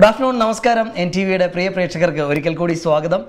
Good afternoon നമസ്കാരം. N T വിയുടെ പ്രിയ പ്രേക്ഷകർക്ക് ഒരിക്കൽ കൂടി സ്വാഗതം.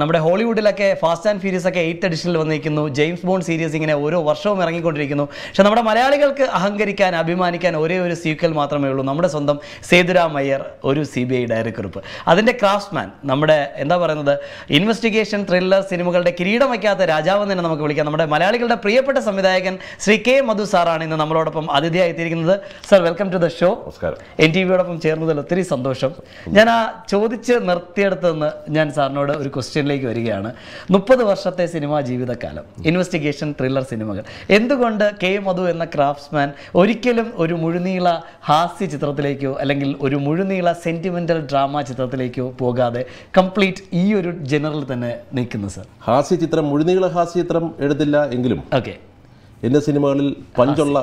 നമ്മുടെ ഹോളിവുഡിലൊക്കെ ഫാസ്റ്റ് ആൻഡ് ഫ്യൂരിയസ് ഒക്കെ എയ്ത്ത് എഡിഷനിൽ വന്നിരിക്കുന്നു. ജെയിംസ് ബോണ്ട് സീരീസ് ഇങ്ങനെ ഓരോ വർഷവും ഇറങ്ങിക്കൊണ്ടിരിക്കുന്നു. പക്ഷേ നമ്മുടെ മലയാളികൾക്ക് അഹങ്കരിക്കാൻ അഭിമാനിക്കാൻ ഒരേ ഒരു സീക്വൽ മാത്രമേ ഉള്ളൂ. നമ്മുടെ സ്വന്തം സേതുരാം അയ്യർ ഒരു സി ബി ഐ ഡയറക്ടർപ്പ് അതിന്റെ ക്രാഫ്റ്റ്മാൻ നമ്മുടെ എന്താ പറയുന്നത് ഇൻവെസ്റ്റിഗേഷൻ ത്രില്ലർ സിനിമകളുടെ കിരീടം വയ്ക്കാത്ത രാജാവെന്ന് തന്നെ നമുക്ക് വിളിക്കാം. നമ്മുടെ മലയാളികളുടെ പ്രിയപ്പെട്ട സംവിധായകൻ ശ്രീ കെ മധു സാറാണ് ഇന്ന് നമ്മളോടൊപ്പം അതിഥിയായി എത്തിയിരിക്കുന്നത് sir welcome to the show നമസ്കാരം. എൻ ടി വിയോടൊപ്പം ചേർന്നതിൽ ഒത്തിരി സന്തോഷം. ഞാൻ ആ ചോദിച്ച് നിർത്തിയെടുത്തുനിന്ന് ഞാൻ സാറിനോട് ഒരു ക്വസ്റ്റ്യനിലേക്ക് വരികയാണ്. മുപ്പത് വർഷത്തെ സിനിമാ ജീവിതകാലം ഇൻവെസ്റ്റിഗേഷൻ ത്രില്ലർ സിനിമകൾ. എന്തുകൊണ്ട് കെ. മധു എന്ന ക്രാഫ്റ്റ്സ്മാൻ ഒരിക്കലും ഒരു മുഴുനീള ഹാസ്യ ചിത്രത്തിലേക്കോ അല്ലെങ്കിൽ ഒരു മുഴുനീള സെന്റിമെന്റൽ ഡ്രാമ ചിത്രത്തിലേക്കോ പോകാതെ കംപ്ലീറ്റ് ഈ ഒരു ജനറൽ തന്നെ നിൽക്കുന്നു സർ ഹാസ്യ ചിത്രം മുഴുനീള ഹാസ്യ ചിത്രം എടുത്തില്ല എങ്കിലും ഓക്കെ എന്റെ സിനിമകളിൽ പഞ്ചുള്ള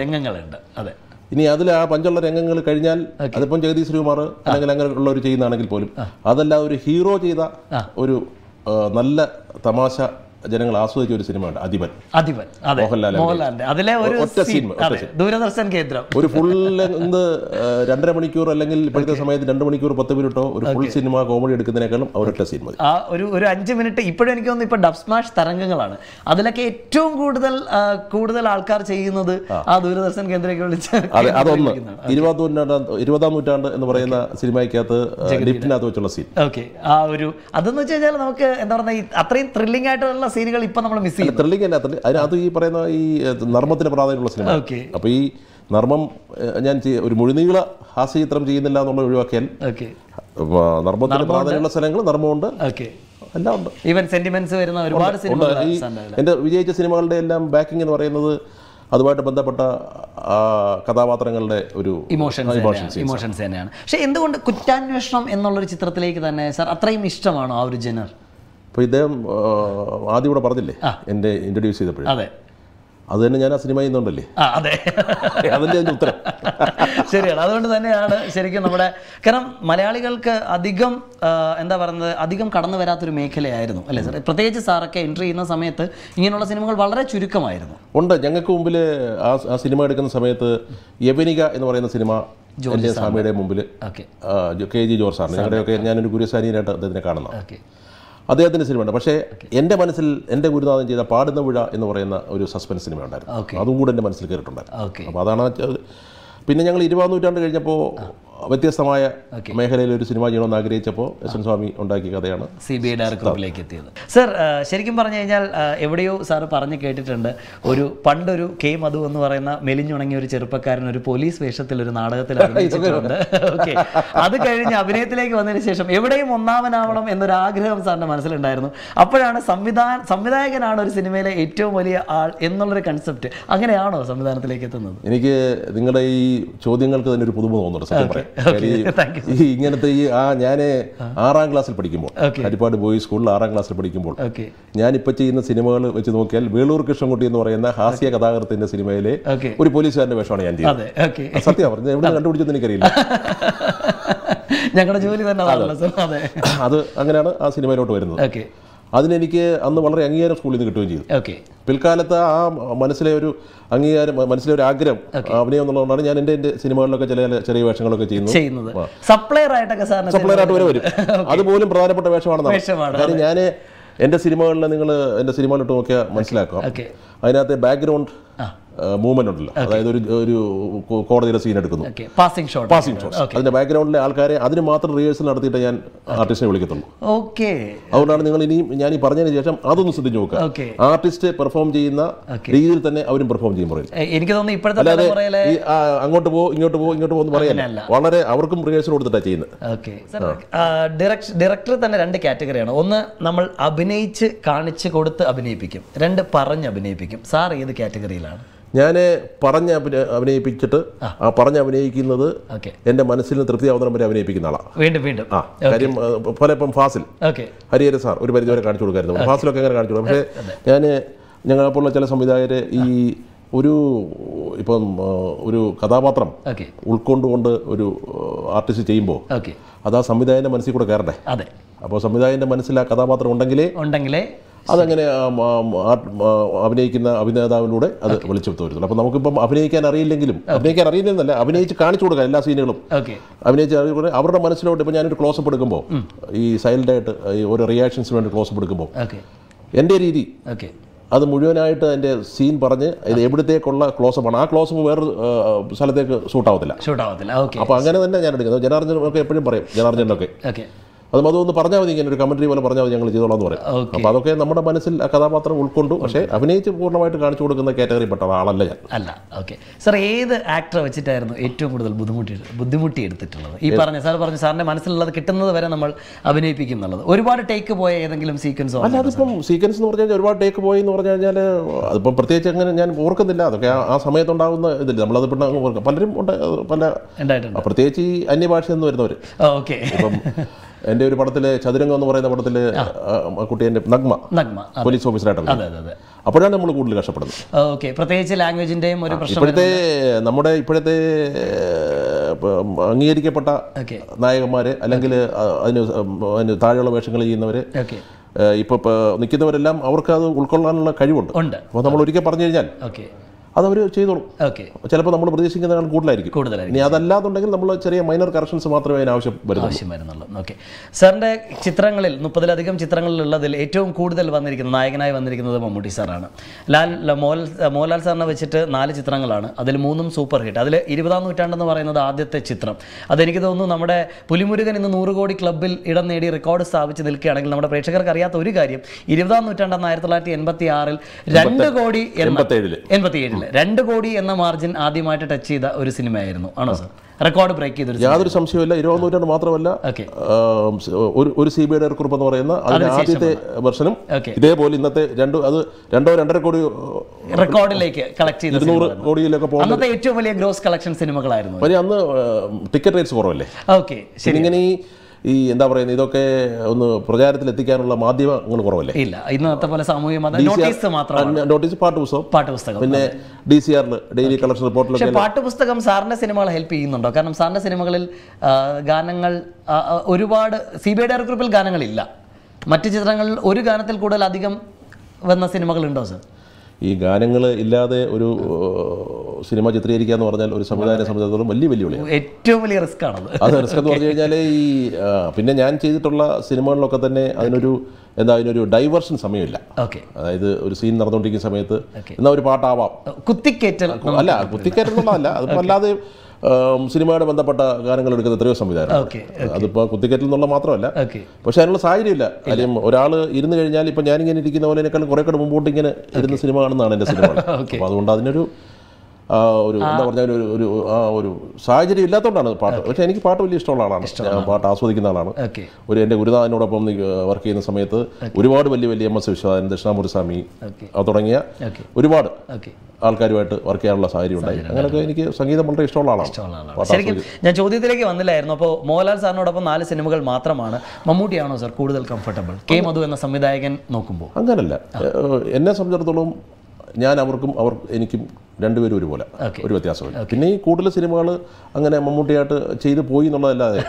രംഗങ്ങളുണ്ട്. അതെ. ഇനി അതിൽ ആ പഞ്ചുള്ള രംഗങ്ങൾ കഴിഞ്ഞാൽ അതിപ്പം ജഗദീഷ് ശ്രീകുമാർ അല്ലെങ്കിൽ അങ്ങനെ ഉള്ളവർ ചെയ്യുന്നതാണെങ്കിൽ പോലും അതല്ല ഒരു ഹീറോ ചെയ്ത ഒരു നല്ല തമാശ ജനങ്ങൾ ആസ്വദിച്ച ഒരു സിനിമ സിനിമയുണ്ട് അധിപൻ. അധിപൻ മോഹൻലാൽ മോഹൻലാലിന്റെ. അതിലെ ഒരു ദൂരദർശൻ കേന്ദ്രം. ഒരു ഫുൾ ലെങ്ത് രണ്ടര മണിക്കൂർ അല്ലെങ്കിൽ ഇപ്പോഴത്തെ സമയത്ത് രണ്ട് മണിക്കൂർ പത്ത് മിനിറ്റോ ഒരു ഫുൾ സിനിമ കോമഡി എടുക്കുന്നതിനേക്കാളും ഒരൊറ്റ സീൻ മതി. ആ ഒരു ഒരു അഞ്ച് മിനിറ്റ് ഇപ്പോഴും എനിക്ക് തോന്നുന്നു ഇപ്പൊ ഡബ് സ്മാഷ് തരംഗങ്ങളാണ്. അതിലൊക്കെ ഏറ്റവും കൂടുതൽ കൂടുതൽ ആൾക്കാർ ചെയ്യുന്നത് ആ. ദൂരദർശൻ കേന്ദ്രമൊക്കെ വിളിച്ച് അതെ അതൊന്ന്. ഇരുപതാം നൂറ്റാണ്ട് ഇരുപതാം നൂറ്റാണ്ട് എന്ന് പറയുന്ന സിനിമയ്ക്കകത്ത് ലിഫ്റ്റിനകത്ത് വെച്ചുള്ള സീൻ ഓക്കെ ആ ഒരു അതെന്ന് വെച്ച് കഴിഞ്ഞാൽ നമുക്ക് എന്താ പറയുക അത്രയും ത്രില്ലിംഗ് ആയിട്ടുള്ള സീനുകൾ ഇപ്പൊ നമ്മൾ മിസ് ചെയ്യും ത്രില്ലിംഗ് അല്ല അതിനകത്ത് ഈ പറയുന്ന ഈ നർമ്മത്തിന് പ്രാധാന്യമുള്ള സിനിമ. ഓക്കെ അപ്പോൾ ഈ നർമ്മം ഞാൻ ഒരു മുഴുനീള ഹാസ്യചിത്രം ചെയ്യുന്നില്ല എന്നുള്ള ഒഴിവാക്കിയാൽ നർമ്മത്തിന് പ്രാധാന്യമുള്ള സ്ഥലങ്ങൾ നർമ്മമുണ്ട്. ഓക്കെ എല്ലാം ഉണ്ട്. ഈവൻ സെന്റിമെന്റ്സ് വരുന്ന ഒരുപാട് സിനിമകൾ എന്റെ വിജയിച്ച സിനിമകളുടെ എല്ലാം ബാക്കിംഗ് എന്ന് പറയുന്നത് അതുമായിട്ട് ബന്ധപ്പെട്ട കഥാപാത്രങ്ങളുടെ ഒരു ഇമോഷൻസ് ഇമോഷൻസ് തന്നെയാണ്. പക്ഷെ എന്തുകൊണ്ട് കുറ്റാന്വേഷണം എന്നുള്ളൊരു ചിത്രത്തിലേക്ക് തന്നെ സാർ അത്രയും ഇഷ്ടമാണോ ആ ഒരു ജനർ? അപ്പോൾ ഇദ്ദേഹം ആദ്യം ഇവിടെ പറഞ്ഞില്ലേ? എന്റെ ഇൻട്രൊഡ്യൂസ് ചെയ്തപ്പോഴും. അതെ. അത് തന്നെ ഞാൻ ആ സിനിമ ചെയ്യുന്നുണ്ടല്ലേ അതെ. അതിന്റെ അതിന്റെ ഉത്തരം. ശരിയാണ്. അതുകൊണ്ട് തന്നെയാണ് ശരിക്കും നമ്മുടെ കാരണം മലയാളികൾക്ക് അധികം എന്താ പറയുന്നത് അധികം കടന്നു വരാത്തൊരു മേഖലയായിരുന്നു അല്ലേ സാർ പ്രത്യേകിച്ച് സാറൊക്കെ എൻട്രി ചെയ്യുന്ന സമയത്ത് ഇങ്ങനെയുള്ള സിനിമകൾ വളരെ ചുരുക്കമായിരുന്നു. ഉണ്ട്. ഞങ്ങൾക്ക് മുമ്പിൽ ആ ആ സിനിമ എടുക്കുന്ന സമയത്ത് യവനിക എന്ന് പറയുന്ന സിനിമ എന്റെ സ്വാമിയുടെ മുമ്പിൽ ഓക്കെ. കെ ജി ജോർജ് സാറിന് ഞങ്ങളുടെയൊക്കെ ഞാനൊരു ഗുരുസാനിയായിട്ട് അദ്ദേഹത്തിനെ കാണുന്നത് ഓക്കെ. അദ്ദേഹത്തിന്റെ സിനിമയുണ്ട്. പക്ഷേ എന്റെ മനസ്സിൽ എന്റെ ഗുരുനാഥൻ ചെയ്ത പാടുന്ന പുഴ എന്ന് പറയുന്ന ഒരു സസ്പെൻസ് സിനിമ ഉണ്ടായിരുന്നു അതും കൂടെ എന്റെ മനസ്സിൽ കയറിയിട്ടുണ്ടായിരുന്നു അപ്പോൾ അതാണ് പിന്നെ ഞങ്ങൾ ഇരുപതാം നൂറ്റാണ്ട് കഴിഞ്ഞപ്പോൾ വ്യത്യസ്തമായ മേഖലയിൽ ഒരു സിനിമ ചെയ്യണമെന്ന് ആഗ്രഹിച്ചപ്പോൾ എസ് എൻ സ്വാമി ഉണ്ടാക്കിയ കഥയാണ്. സി ബി ഐ ഡയറക്ടറിലേക്ക് എത്തിയത്. സർ ശരിക്കും പറഞ്ഞു കഴിഞ്ഞാൽ എവിടെയോ സാർ പറഞ്ഞു കേട്ടിട്ടുണ്ട് ഒരു പണ്ടൊരു കെ മധു എന്ന് പറയുന്ന മെലിഞ്ഞുണങ്ങിയ ഒരു ചെറുപ്പക്കാരൻ ഒരു പോലീസ് വേഷത്തിൽ ഒരു നാടകത്തിൽ അഭിനയിച്ചിട്ടുണ്ട്. ഓക്കെ. അത് കഴിഞ്ഞ് അഭിനയത്തിലേക്ക് വന്നതിന് ശേഷം എവിടെയും ഒന്നാമനാവണം എന്നൊരു ആഗ്രഹം സാറിന്റെ മനസ്സിലുണ്ടായിരുന്നു. അപ്പോഴാണ് സംവിധാന സംവിധായകനാണ് ഒരു സിനിമയിലെ ഏറ്റവും വലിയ ആൾ എന്നുള്ളൊരു കൺസെപ്റ്റ് അങ്ങനെയാണോ സംവിധാനത്തിലേക്ക് എത്തുന്നത്? എനിക്ക് നിങ്ങളുടെ ഈ ചോദ്യങ്ങൾക്ക് തന്നെ ഒരു പുതുമ തോന്നുന്നുണ്ട് സത്യം പറയാം ഈ- ഇങ്ങനത്തെ ഈ ആ ഞാൻ ആറാം ക്ലാസ്സിൽ പഠിക്കുമ്പോൾ. ഹരിപ്പാട് ബോയ്സ് സ്കൂളിൽ ആറാം ക്ലാസ്സിൽ പഠിക്കുമ്പോൾ ഞാൻ ഞാനിപ്പോൾ ചെയ്യുന്ന സിനിമകൾ വെച്ച് നോക്കിയാൽ വേളൂർ കൃഷ്ണൻകുട്ടി എന്ന് പറയുന്ന ഹാസ്യ കഥാകൃത്തിന്റെ സിനിമയിലെ ഒരു പോലീസുകാരന്റെ വേഷമാണ് ഞാൻ ചെയ്യുന്നത്. സത്യം പറഞ്ഞത് എവിടെ കണ്ടുപിടിച്ചെന്ന് എനിക്കറിയില്ല. ഞങ്ങളുടെ ജോലി തന്നെ അതെ. അങ്ങനെയാണ് ആ സിനിമയിലോട്ട് വരുന്നത്. അതിനെനിക്ക് അന്ന് വളരെ അംഗീകാരം സ്കൂളിൽ നിന്ന് കിട്ടുകയും ചെയ്തു. ഓക്കെ. പിൽക്കാലത്ത് ആ മനസ്സിലെ ഒരു അംഗീകാരം മനസ്സിലെ ഒരു ആഗ്രഹം അഭിനയം എന്നുള്ളതുകൊണ്ടാണ് ഞാൻ എന്റെ എന്റെ സിനിമകളിലൊക്കെ ചില ചെറിയ വേഷങ്ങളൊക്കെ ചെയ്യുന്നത്. സപ്ലയർ ആയിട്ടൊക്കെ സപ്ലയർ ആയിട്ട് വരെ വരും. അതുപോലും പ്രധാനപ്പെട്ട വേഷമാണ് വേഷമാണ്, കാര്യം ഞാൻ എന്റെ സിനിമകളിൽ നിങ്ങൾ എന്റെ സിനിമകളിട്ട് നോക്കിയാൽ മനസ്സിലാക്കാം. അതിനകത്തെ ബാക്ക്ഗ്രൗണ്ട് മൂവ്മെന്റ് ഉണ്ടല്ലോ. അതായത് ഒരു ഒരു കോടതിയുടെ സീൻ എടുക്കുന്നു. പാസിംഗ് ഷോട്ട് പാസിംഗ് ഷോട്ട് അതിന്റെ ബാക്ക്ഗ്രൗണ്ടിലെ ആൾക്കാരെ അതിന് മാത്രം റിഹേഴ്സൽ നടത്തിയിട്ട് ഞാൻ ആർട്ടിസ്റ്റിനെ വിളിക്കത്തുള്ളൂ. ഓക്കെ അതുകൊണ്ടാണ് നിങ്ങൾ ഇനിയും ഞാൻ ഈ പറഞ്ഞതിന് ശേഷം അതൊന്ന് ശ്രദ്ധിച്ച് നോക്കുക. ആർട്ടിസ്റ്റ് പെർഫോം ചെയ്യുന്ന രീതിയിൽ തന്നെ അവരും പെർഫോം ചെയ്യും പറയും. എനിക്ക് തോന്നുന്നു ഇപ്പോഴത്തെ അങ്ങോട്ട് പോ ഇങ്ങോട്ട് പോ ഇങ്ങോട്ട് പോകും പറയാൻ. വളരെ അവർക്കും റിഹേഴ്സൽ കൊടുത്തിട്ടാണ് ചെയ്യുന്നത്. ഡയറക്ടർ തന്നെ രണ്ട് കാറ്റഗറിയാണ് ഒന്ന് നമ്മൾ അഭിനയിച്ച് കാണിച്ചു കൊടുത്ത് അഭിനയിപ്പിക്കും. രണ്ട് പറഞ്ഞ് അഭിനയിപ്പിക്കും. സാർ ഏത് കാറ്റഗറിയിലാണ് ഞാൻ പറഞ്ഞ് അഭിനയിപ്പിച്ചിട്ട് ആ. പറഞ്ഞ് അഭിനയിക്കുന്നത് എന്റെ മനസ്സിന് തൃപ്തിയാവുന്നതിനും വരെ അഭിനയിപ്പിക്കുന്ന ആളാണ് വീണ്ടും വീണ്ടും. ആ കാര്യം പോലെ ഇപ്പം ഫാസിൽ. ഹരിഹര സാർ ഒരു പരിധി വരെ കാണിച്ചു കൊടുക്കായിരുന്നു. ഫാസിലൊക്കെ അങ്ങനെ കാണിച്ചു കൊടുക്കും. പക്ഷേ ഞാൻ ഞങ്ങളെപ്പോലുള്ള ചില സംവിധായകർ ഈ ഒരു ഇപ്പം ഒരു കഥാപാത്രം ഉൾക്കൊണ്ടുകൊണ്ട് ഒരു ആർട്ടിസ്റ്റ് ചെയ്യുമ്പോൾ അത് ആ സംവിധായകന്റെ മനസ്സിൽ കൂടെ കയറണ്ടേ? അതെ. അപ്പോൾ സംവിധായകന്റെ മനസ്സിൽ ആ കഥാപാത്രം ഉണ്ടെങ്കിലേ ഉണ്ടെങ്കിലേ അതങ്ങനെ അഭിനയിക്കുന്ന അഭിനേതാവിലൂടെ അത് വെളിച്ചത്ത് വരുന്നുള്ളൂ അപ്പോൾ നമുക്കിപ്പം അഭിനയിക്കാൻ അറിയില്ലെങ്കിലും അഭിനയിക്കാൻ അറിയില്ലെന്നല്ല അഭിനയിച്ച് കാണിച്ചു കൊടുക്കുക എല്ലാ സീനുകളും. അഭിനയിച്ച് അവരുടെ മനസ്സിലോട്ട് ഇപ്പോൾ ഞാനൊരു ക്ലോസപ്പ് എടുക്കുമ്പോൾ ഈ സൈലന്റ് ആയിട്ട് ഈ ഓരോ റിയാക്ഷൻസ് വേണ്ടി ക്ലോസപ്പ് എടുക്കുമ്പോൾ എന്റെ എന്റെ രീതി ഓക്കെ അത് മുഴുവനായിട്ട് അതിന്റെ സീൻ പറഞ്ഞ് ഇത് എവിടത്തേക്കുള്ള ക്ലോസപ്പാണ് ആ ക്ലോസപ്പ് വേറൊരു ആ, സ്ഥലത്തേക്ക് ഷൂട്ടാവത്തില്ല ഓക്കെ അപ്പോൾ അങ്ങനെ തന്നെ ഞാൻ എടുക്കുന്നത്. ജനാർജനൊക്കെ എപ്പോഴും പറയും. ജനാർജനൊക്കെ അത് അതൊന്ന് പറഞ്ഞാൽ മതി ഇങ്ങനെ ഒരു കമന്ററി പോലെ പറഞ്ഞാൽ മതി ഞങ്ങൾ ചെയ്തോളാം എന്ന് പറയും അപ്പൊ അപ്പോൾ അതൊക്കെ നമ്മുടെ മനസ്സിൽ ആ കഥാപാത്രം ഉൾക്കൊണ്ടു. പക്ഷേ അഭിനയിച്ച് പൂർണമായിട്ട് കാണിച്ചു കൊടുക്കുന്ന കാറ്റഗറി പെട്ട ആളല്ല ഞാൻ. അല്ല ഓക്കെ സാർ ഏത് ആക്ടറെ വെച്ചിട്ടായിരുന്നു ഏറ്റവും കൂടുതൽ ബുദ്ധിമുട്ടി ബുദ്ധിമുട്ടി എടുത്തിട്ടുള്ളത് ഈ പറഞ്ഞ സാർ പറഞ്ഞു സാറിന്റെ മനസ്സിലുള്ളത് കിട്ടുന്നത് വരെ നമ്മൾ അഭിനയിപ്പിക്കും എന്നുള്ളത് ഒരുപാട് ടേക്ക് പോയ ഏതെങ്കിലും സീക്വൻസ് അല്ല അതിപ്പം സീക്വൻസ് എന്ന് പറഞ്ഞു കഴിഞ്ഞാൽ ഒരുപാട് ടേക്ക് പോയി എന്ന് പറഞ്ഞു കഴിഞ്ഞാൽ അതിപ്പം പ്രത്യേകിച്ച് അങ്ങനെ ഞാൻ ഓർക്കുന്നില്ല. അതൊക്കെ ആ- സമയത്ത് സമയത്തുണ്ടാകുന്ന ഇതില്ല? നമ്മളത് പിന്നെ ഓർക്കാം പലരും ഉണ്ട് പല പ്രത്യേകിച്ച് ഈ അന്യഭാഷയിൽ നിന്ന് വരുന്നവർ ഓക്കെ ഇപ്പം എന്റെ ഒരു പടത്തിൽ ചതുരംഗം എന്ന് പറയുന്ന പടത്തിൽ കുട്ടി എന്റെ നഗ്മ നഗ്മ പോലീസ് ഓഫീസറായിട്ട് അതെ അതെ അപ്പോഴാണ് നമ്മൾ കൂടുതൽ കഷ്ടപ്പെടുന്നത്. ഓക്കെ. പ്രത്യേകിച്ച് ലാംഗ്വേജിന്റെയും ഒരു പ്രശ്നം ഇപ്പോഴത്തെ നമ്മുടെ ഇപ്പോഴത്തെ അംഗീകരിക്കപ്പെട്ട നായകന്മാര് അല്ലെങ്കിൽ അതിന് അതിന് താഴെയുള്ള വേഷങ്ങൾ ചെയ്യുന്നവര് ഇപ്പൊ നിൽക്കുന്നവരെല്ലാം അവർക്ക് അത് ഉൾക്കൊള്ളാനുള്ള കഴിവുണ്ട്. അപ്പോൾ നമ്മൾ ഒരിക്കൽ പറഞ്ഞു കഴിഞ്ഞാൽ ഓക്കെ. അതവർ ചെയ്തോളും. ഓക്കെ. ചിലപ്പോൾ നമ്മൾ പ്രതീക്ഷിക്കുന്നതിനേക്കാൾ കൂടുതലായിരിക്കും. കൂടുതലായിരിക്കും. ഇനി അതല്ലാതുണ്ടെങ്കിൽ നമ്മൾ ചെറിയ മൈനർ കറക്ഷൻസ് മാത്രമേ അതിന് ആവശ്യം വരുന്നുള്ളൂ. ആവശ്യം വരുന്നുള്ളൂ. ഓക്കെ. സാറിന്റെ ചിത്രങ്ങളിൽ മുപ്പതിലധികം ചിത്രങ്ങളിലുള്ളതിൽ ഏറ്റവും കൂടുതൽ വന്നിരിക്കുന്നത് നായകനായി വന്നിരിക്കുന്നത് മമ്മൂട്ടി സാറാണ്. ലാൽ മോൽ മോഹൻ മോഹൻലാൽ സാറിനെ വെച്ചിട്ട് നാല് ചിത്രങ്ങളാണ്. അതിൽ മൂന്നും സൂപ്പർ ഹിറ്റ് അതിൽ ഇരുപതാം നൂറ്റാണ്ടെന്ന് പറയുന്നത് ആദ്യത്തെ ചിത്രം. അതെനിക്ക് തോന്നുന്നു നമ്മുടെ പുലിമുരുകൻ ഇന്ന് നൂറ് കോടി ക്ലബ്ബിൽ ഇടം നേടി റെക്കോർഡ് സ്ഥാപിച്ച് നിൽക്കുകയാണെങ്കിൽ നമ്മുടെ പ്രേക്ഷകർക്ക് അറിയാത്ത ഒരു കാര്യം ഇരുപതാം നൂറ്റാണ്ടെന്ന് ആയിരത്തി തൊള്ളായിരത്തി എൺപത്തി ആറിൽ രണ്ട് കോടി എൺപത്തി എൺപത്തേഴിൽ. എൺപത്തിയേഴിൽ രണ്ട് കോടി എന്ന മാർജിൻ ആദ്യമായിട്ട് ടച്ച് ചെയ്ത ഒരു സിനിമയായിരുന്നു. ആണോ സർ റെക്കോർഡ് ബ്രേക്ക് ചെയ്തൊരു യാതൊരു സംശയമില്ല ഇരുപത് നൂറ്റാണ്ട് മാത്രമല്ല. ഒരു ഒരു സി ബി കുറിപ്പ് എന്ന് പറയുന്ന അതിന്റെ ആദ്യത്തെ വെർഷനും ഇതേപോലെ ഇന്നത്തെ രണ്ട് അത് രണ്ടോ രണ്ടര കോടി റെക്കോർഡിലേക്ക് കളക്ട് ചെയ്ത ഇരുന്നൂറ് കോടിയിലൊക്കെ പോകുന്നത് ഏറ്റവും വലിയ ഗ്രോസ് കളക്ഷൻ സിനിമകളായിരുന്നു. അന്ന് ടിക്കറ്റ് റേറ്റ്സ് കുറവല്ലേ? ഓക്കെ ശരി. ഇങ്ങനെ ഈ ഈ എന്താ പറയുന്നത് ഇതൊക്കെ ഒന്ന് പ്രചാരത്തിൽ എത്തിക്കാനുള്ള മാധ്യമങ്ങൾ കുറവല്ലേ? ഇല്ല ഇന്നത്തെ പോലെ സാമൂഹ്യ നോട്ടീസ് മാത്രമാണ്. നോട്ടീസ് പാട്ട് പുസ്തകം. പാട്ടുപുസ്തകം പിന്നെ ഡി സി ആറിൽ ഡെയിലി കളക്ഷൻ റിപ്പോർട്ടിലൊക്കെ പക്ഷെ പാട്ടുപുസ്തകം സാറിന്റെ സിനിമകൾ ഹെൽപ്പ് ചെയ്യുന്നുണ്ടോ? കാരണം സാറിന്റെ സിനിമകളിൽ ഗാനങ്ങൾ ഒരുപാട് സി ബി ഐ ഗ്രൂപ്പിൽ ഗാനങ്ങളില്ല. മറ്റു ചിത്രങ്ങളിൽ ഒരു ഗാനത്തിൽ കൂടുതൽ അധികം വന്ന സിനിമകളുണ്ടോ സർ? ഈ ഗാനങ്ങൾ ഇല്ലാതെ ഒരു സിനിമ ചിത്രീകരിക്കുക എന്ന് പറഞ്ഞാൽ ഒരു സംവിധാനം സംബന്ധിച്ചിടത്തോളം വലിയ വെല്ലുവിളിയാണ്. ഏറ്റവും വലിയ റിസ്ക് ആണ് അത്. റിസ്ക് എന്ന് പറഞ്ഞു കഴിഞ്ഞാൽ ഈ പിന്നെ ഞാൻ ചെയ്തിട്ടുള്ള സിനിമകളിലൊക്കെ തന്നെ അതിനൊരു എന്താ അതിനൊരു ഡൈവേർഷൻ സമയമില്ല. അതായത് ഒരു സീൻ നടന്നുകൊണ്ടിരിക്കുന്ന സമയത്ത് എന്നാ എന്നാൽ ഒരു പാട്ടാവാം. കുത്തിക്കേറ്റൽ. അല്ല കുത്തിക്കയറ്റുന്നുള്ളതല്ല അതിപ്പോൾ അല്ലാതെ സിനിമയുടെ ബന്ധപ്പെട്ട ഗാനങ്ങൾ എടുക്കുന്ന എത്രയോ സംവിധാനം അതിപ്പോ അതിപ്പോൾ നിന്നുള്ള എന്നുള്ള മാത്രമല്ല പക്ഷെ അതിനുള്ള സാഹചര്യമില്ല. കാര്യം ഒരാൾ ഇരുന്ന് കഴിഞ്ഞാൽ ഇപ്പം ഞാനിങ്ങനെ ഇരിക്കുന്ന പോലെ കുറെ കൂടെ മുമ്പോട്ട് ഇങ്ങനെ ഇരുന്ന് സിനിമ കാണുന്നതാണ് എന്റെ സിനിമ. അപ്പോൾ അതുകൊണ്ട് അതിനൊരു ഒരു എന്താ പറഞ്ഞാൽ ഒരു ഒരു ഒരു സാഹചര്യം ഇല്ലാത്തതുകൊണ്ടാണ് പാട്ട്. പക്ഷേ എനിക്ക് പാട്ട് വലിയ ഇഷ്ടമുള്ള ആളാണ്. പാട്ട് ആസ്വദിക്കുന്ന ആളാണ്. ഒരു എന്റെ ഗുരുനാഥനോടൊപ്പം വർക്ക് ചെയ്യുന്ന സമയത്ത് ഒരുപാട് വലിയ വലിയ എം എസ് വിശ്വനാഥൻ അത് തുടങ്ങിയ ഒരുപാട് ആൾക്കാരുമായിട്ട് വർക്ക് ചെയ്യാനുള്ള സാഹചര്യം ഉണ്ടായി. അങ്ങനെയൊക്കെ എനിക്ക് സംഗീതം വളരെ ഇഷ്ടമുള്ള ആളാണ്. ശരിക്കും ഞാൻ ചോദ്യത്തിലേക്ക് വന്നില്ലായിരുന്നു. അപ്പോൾ മോഹൻലാൽ സാറിനോടൊപ്പം നാല് സിനിമകൾ മാത്രമാണ്. മമ്മൂട്ടിയാണോ സാർ കൂടുതൽ കംഫർട്ടബിൾ കെ മധു എന്ന സംവിധായകൻ നോക്കുമ്പോൾ അങ്ങനല്ല. എന്നെ സംബന്ധിച്ചിടത്തോളം ഞാൻ അവർക്കും അവർ എനിക്കും രണ്ടുപേരും ഒരുപോലെ. ഒരു വ്യത്യാസമില്ല പിന്നെ ഈ കൂടുതൽ സിനിമകൾ അങ്ങനെ മമ്മൂട്ടിയായിട്ട് ചെയ്ത് പോയി എന്നുള്ളതല്ലാതെ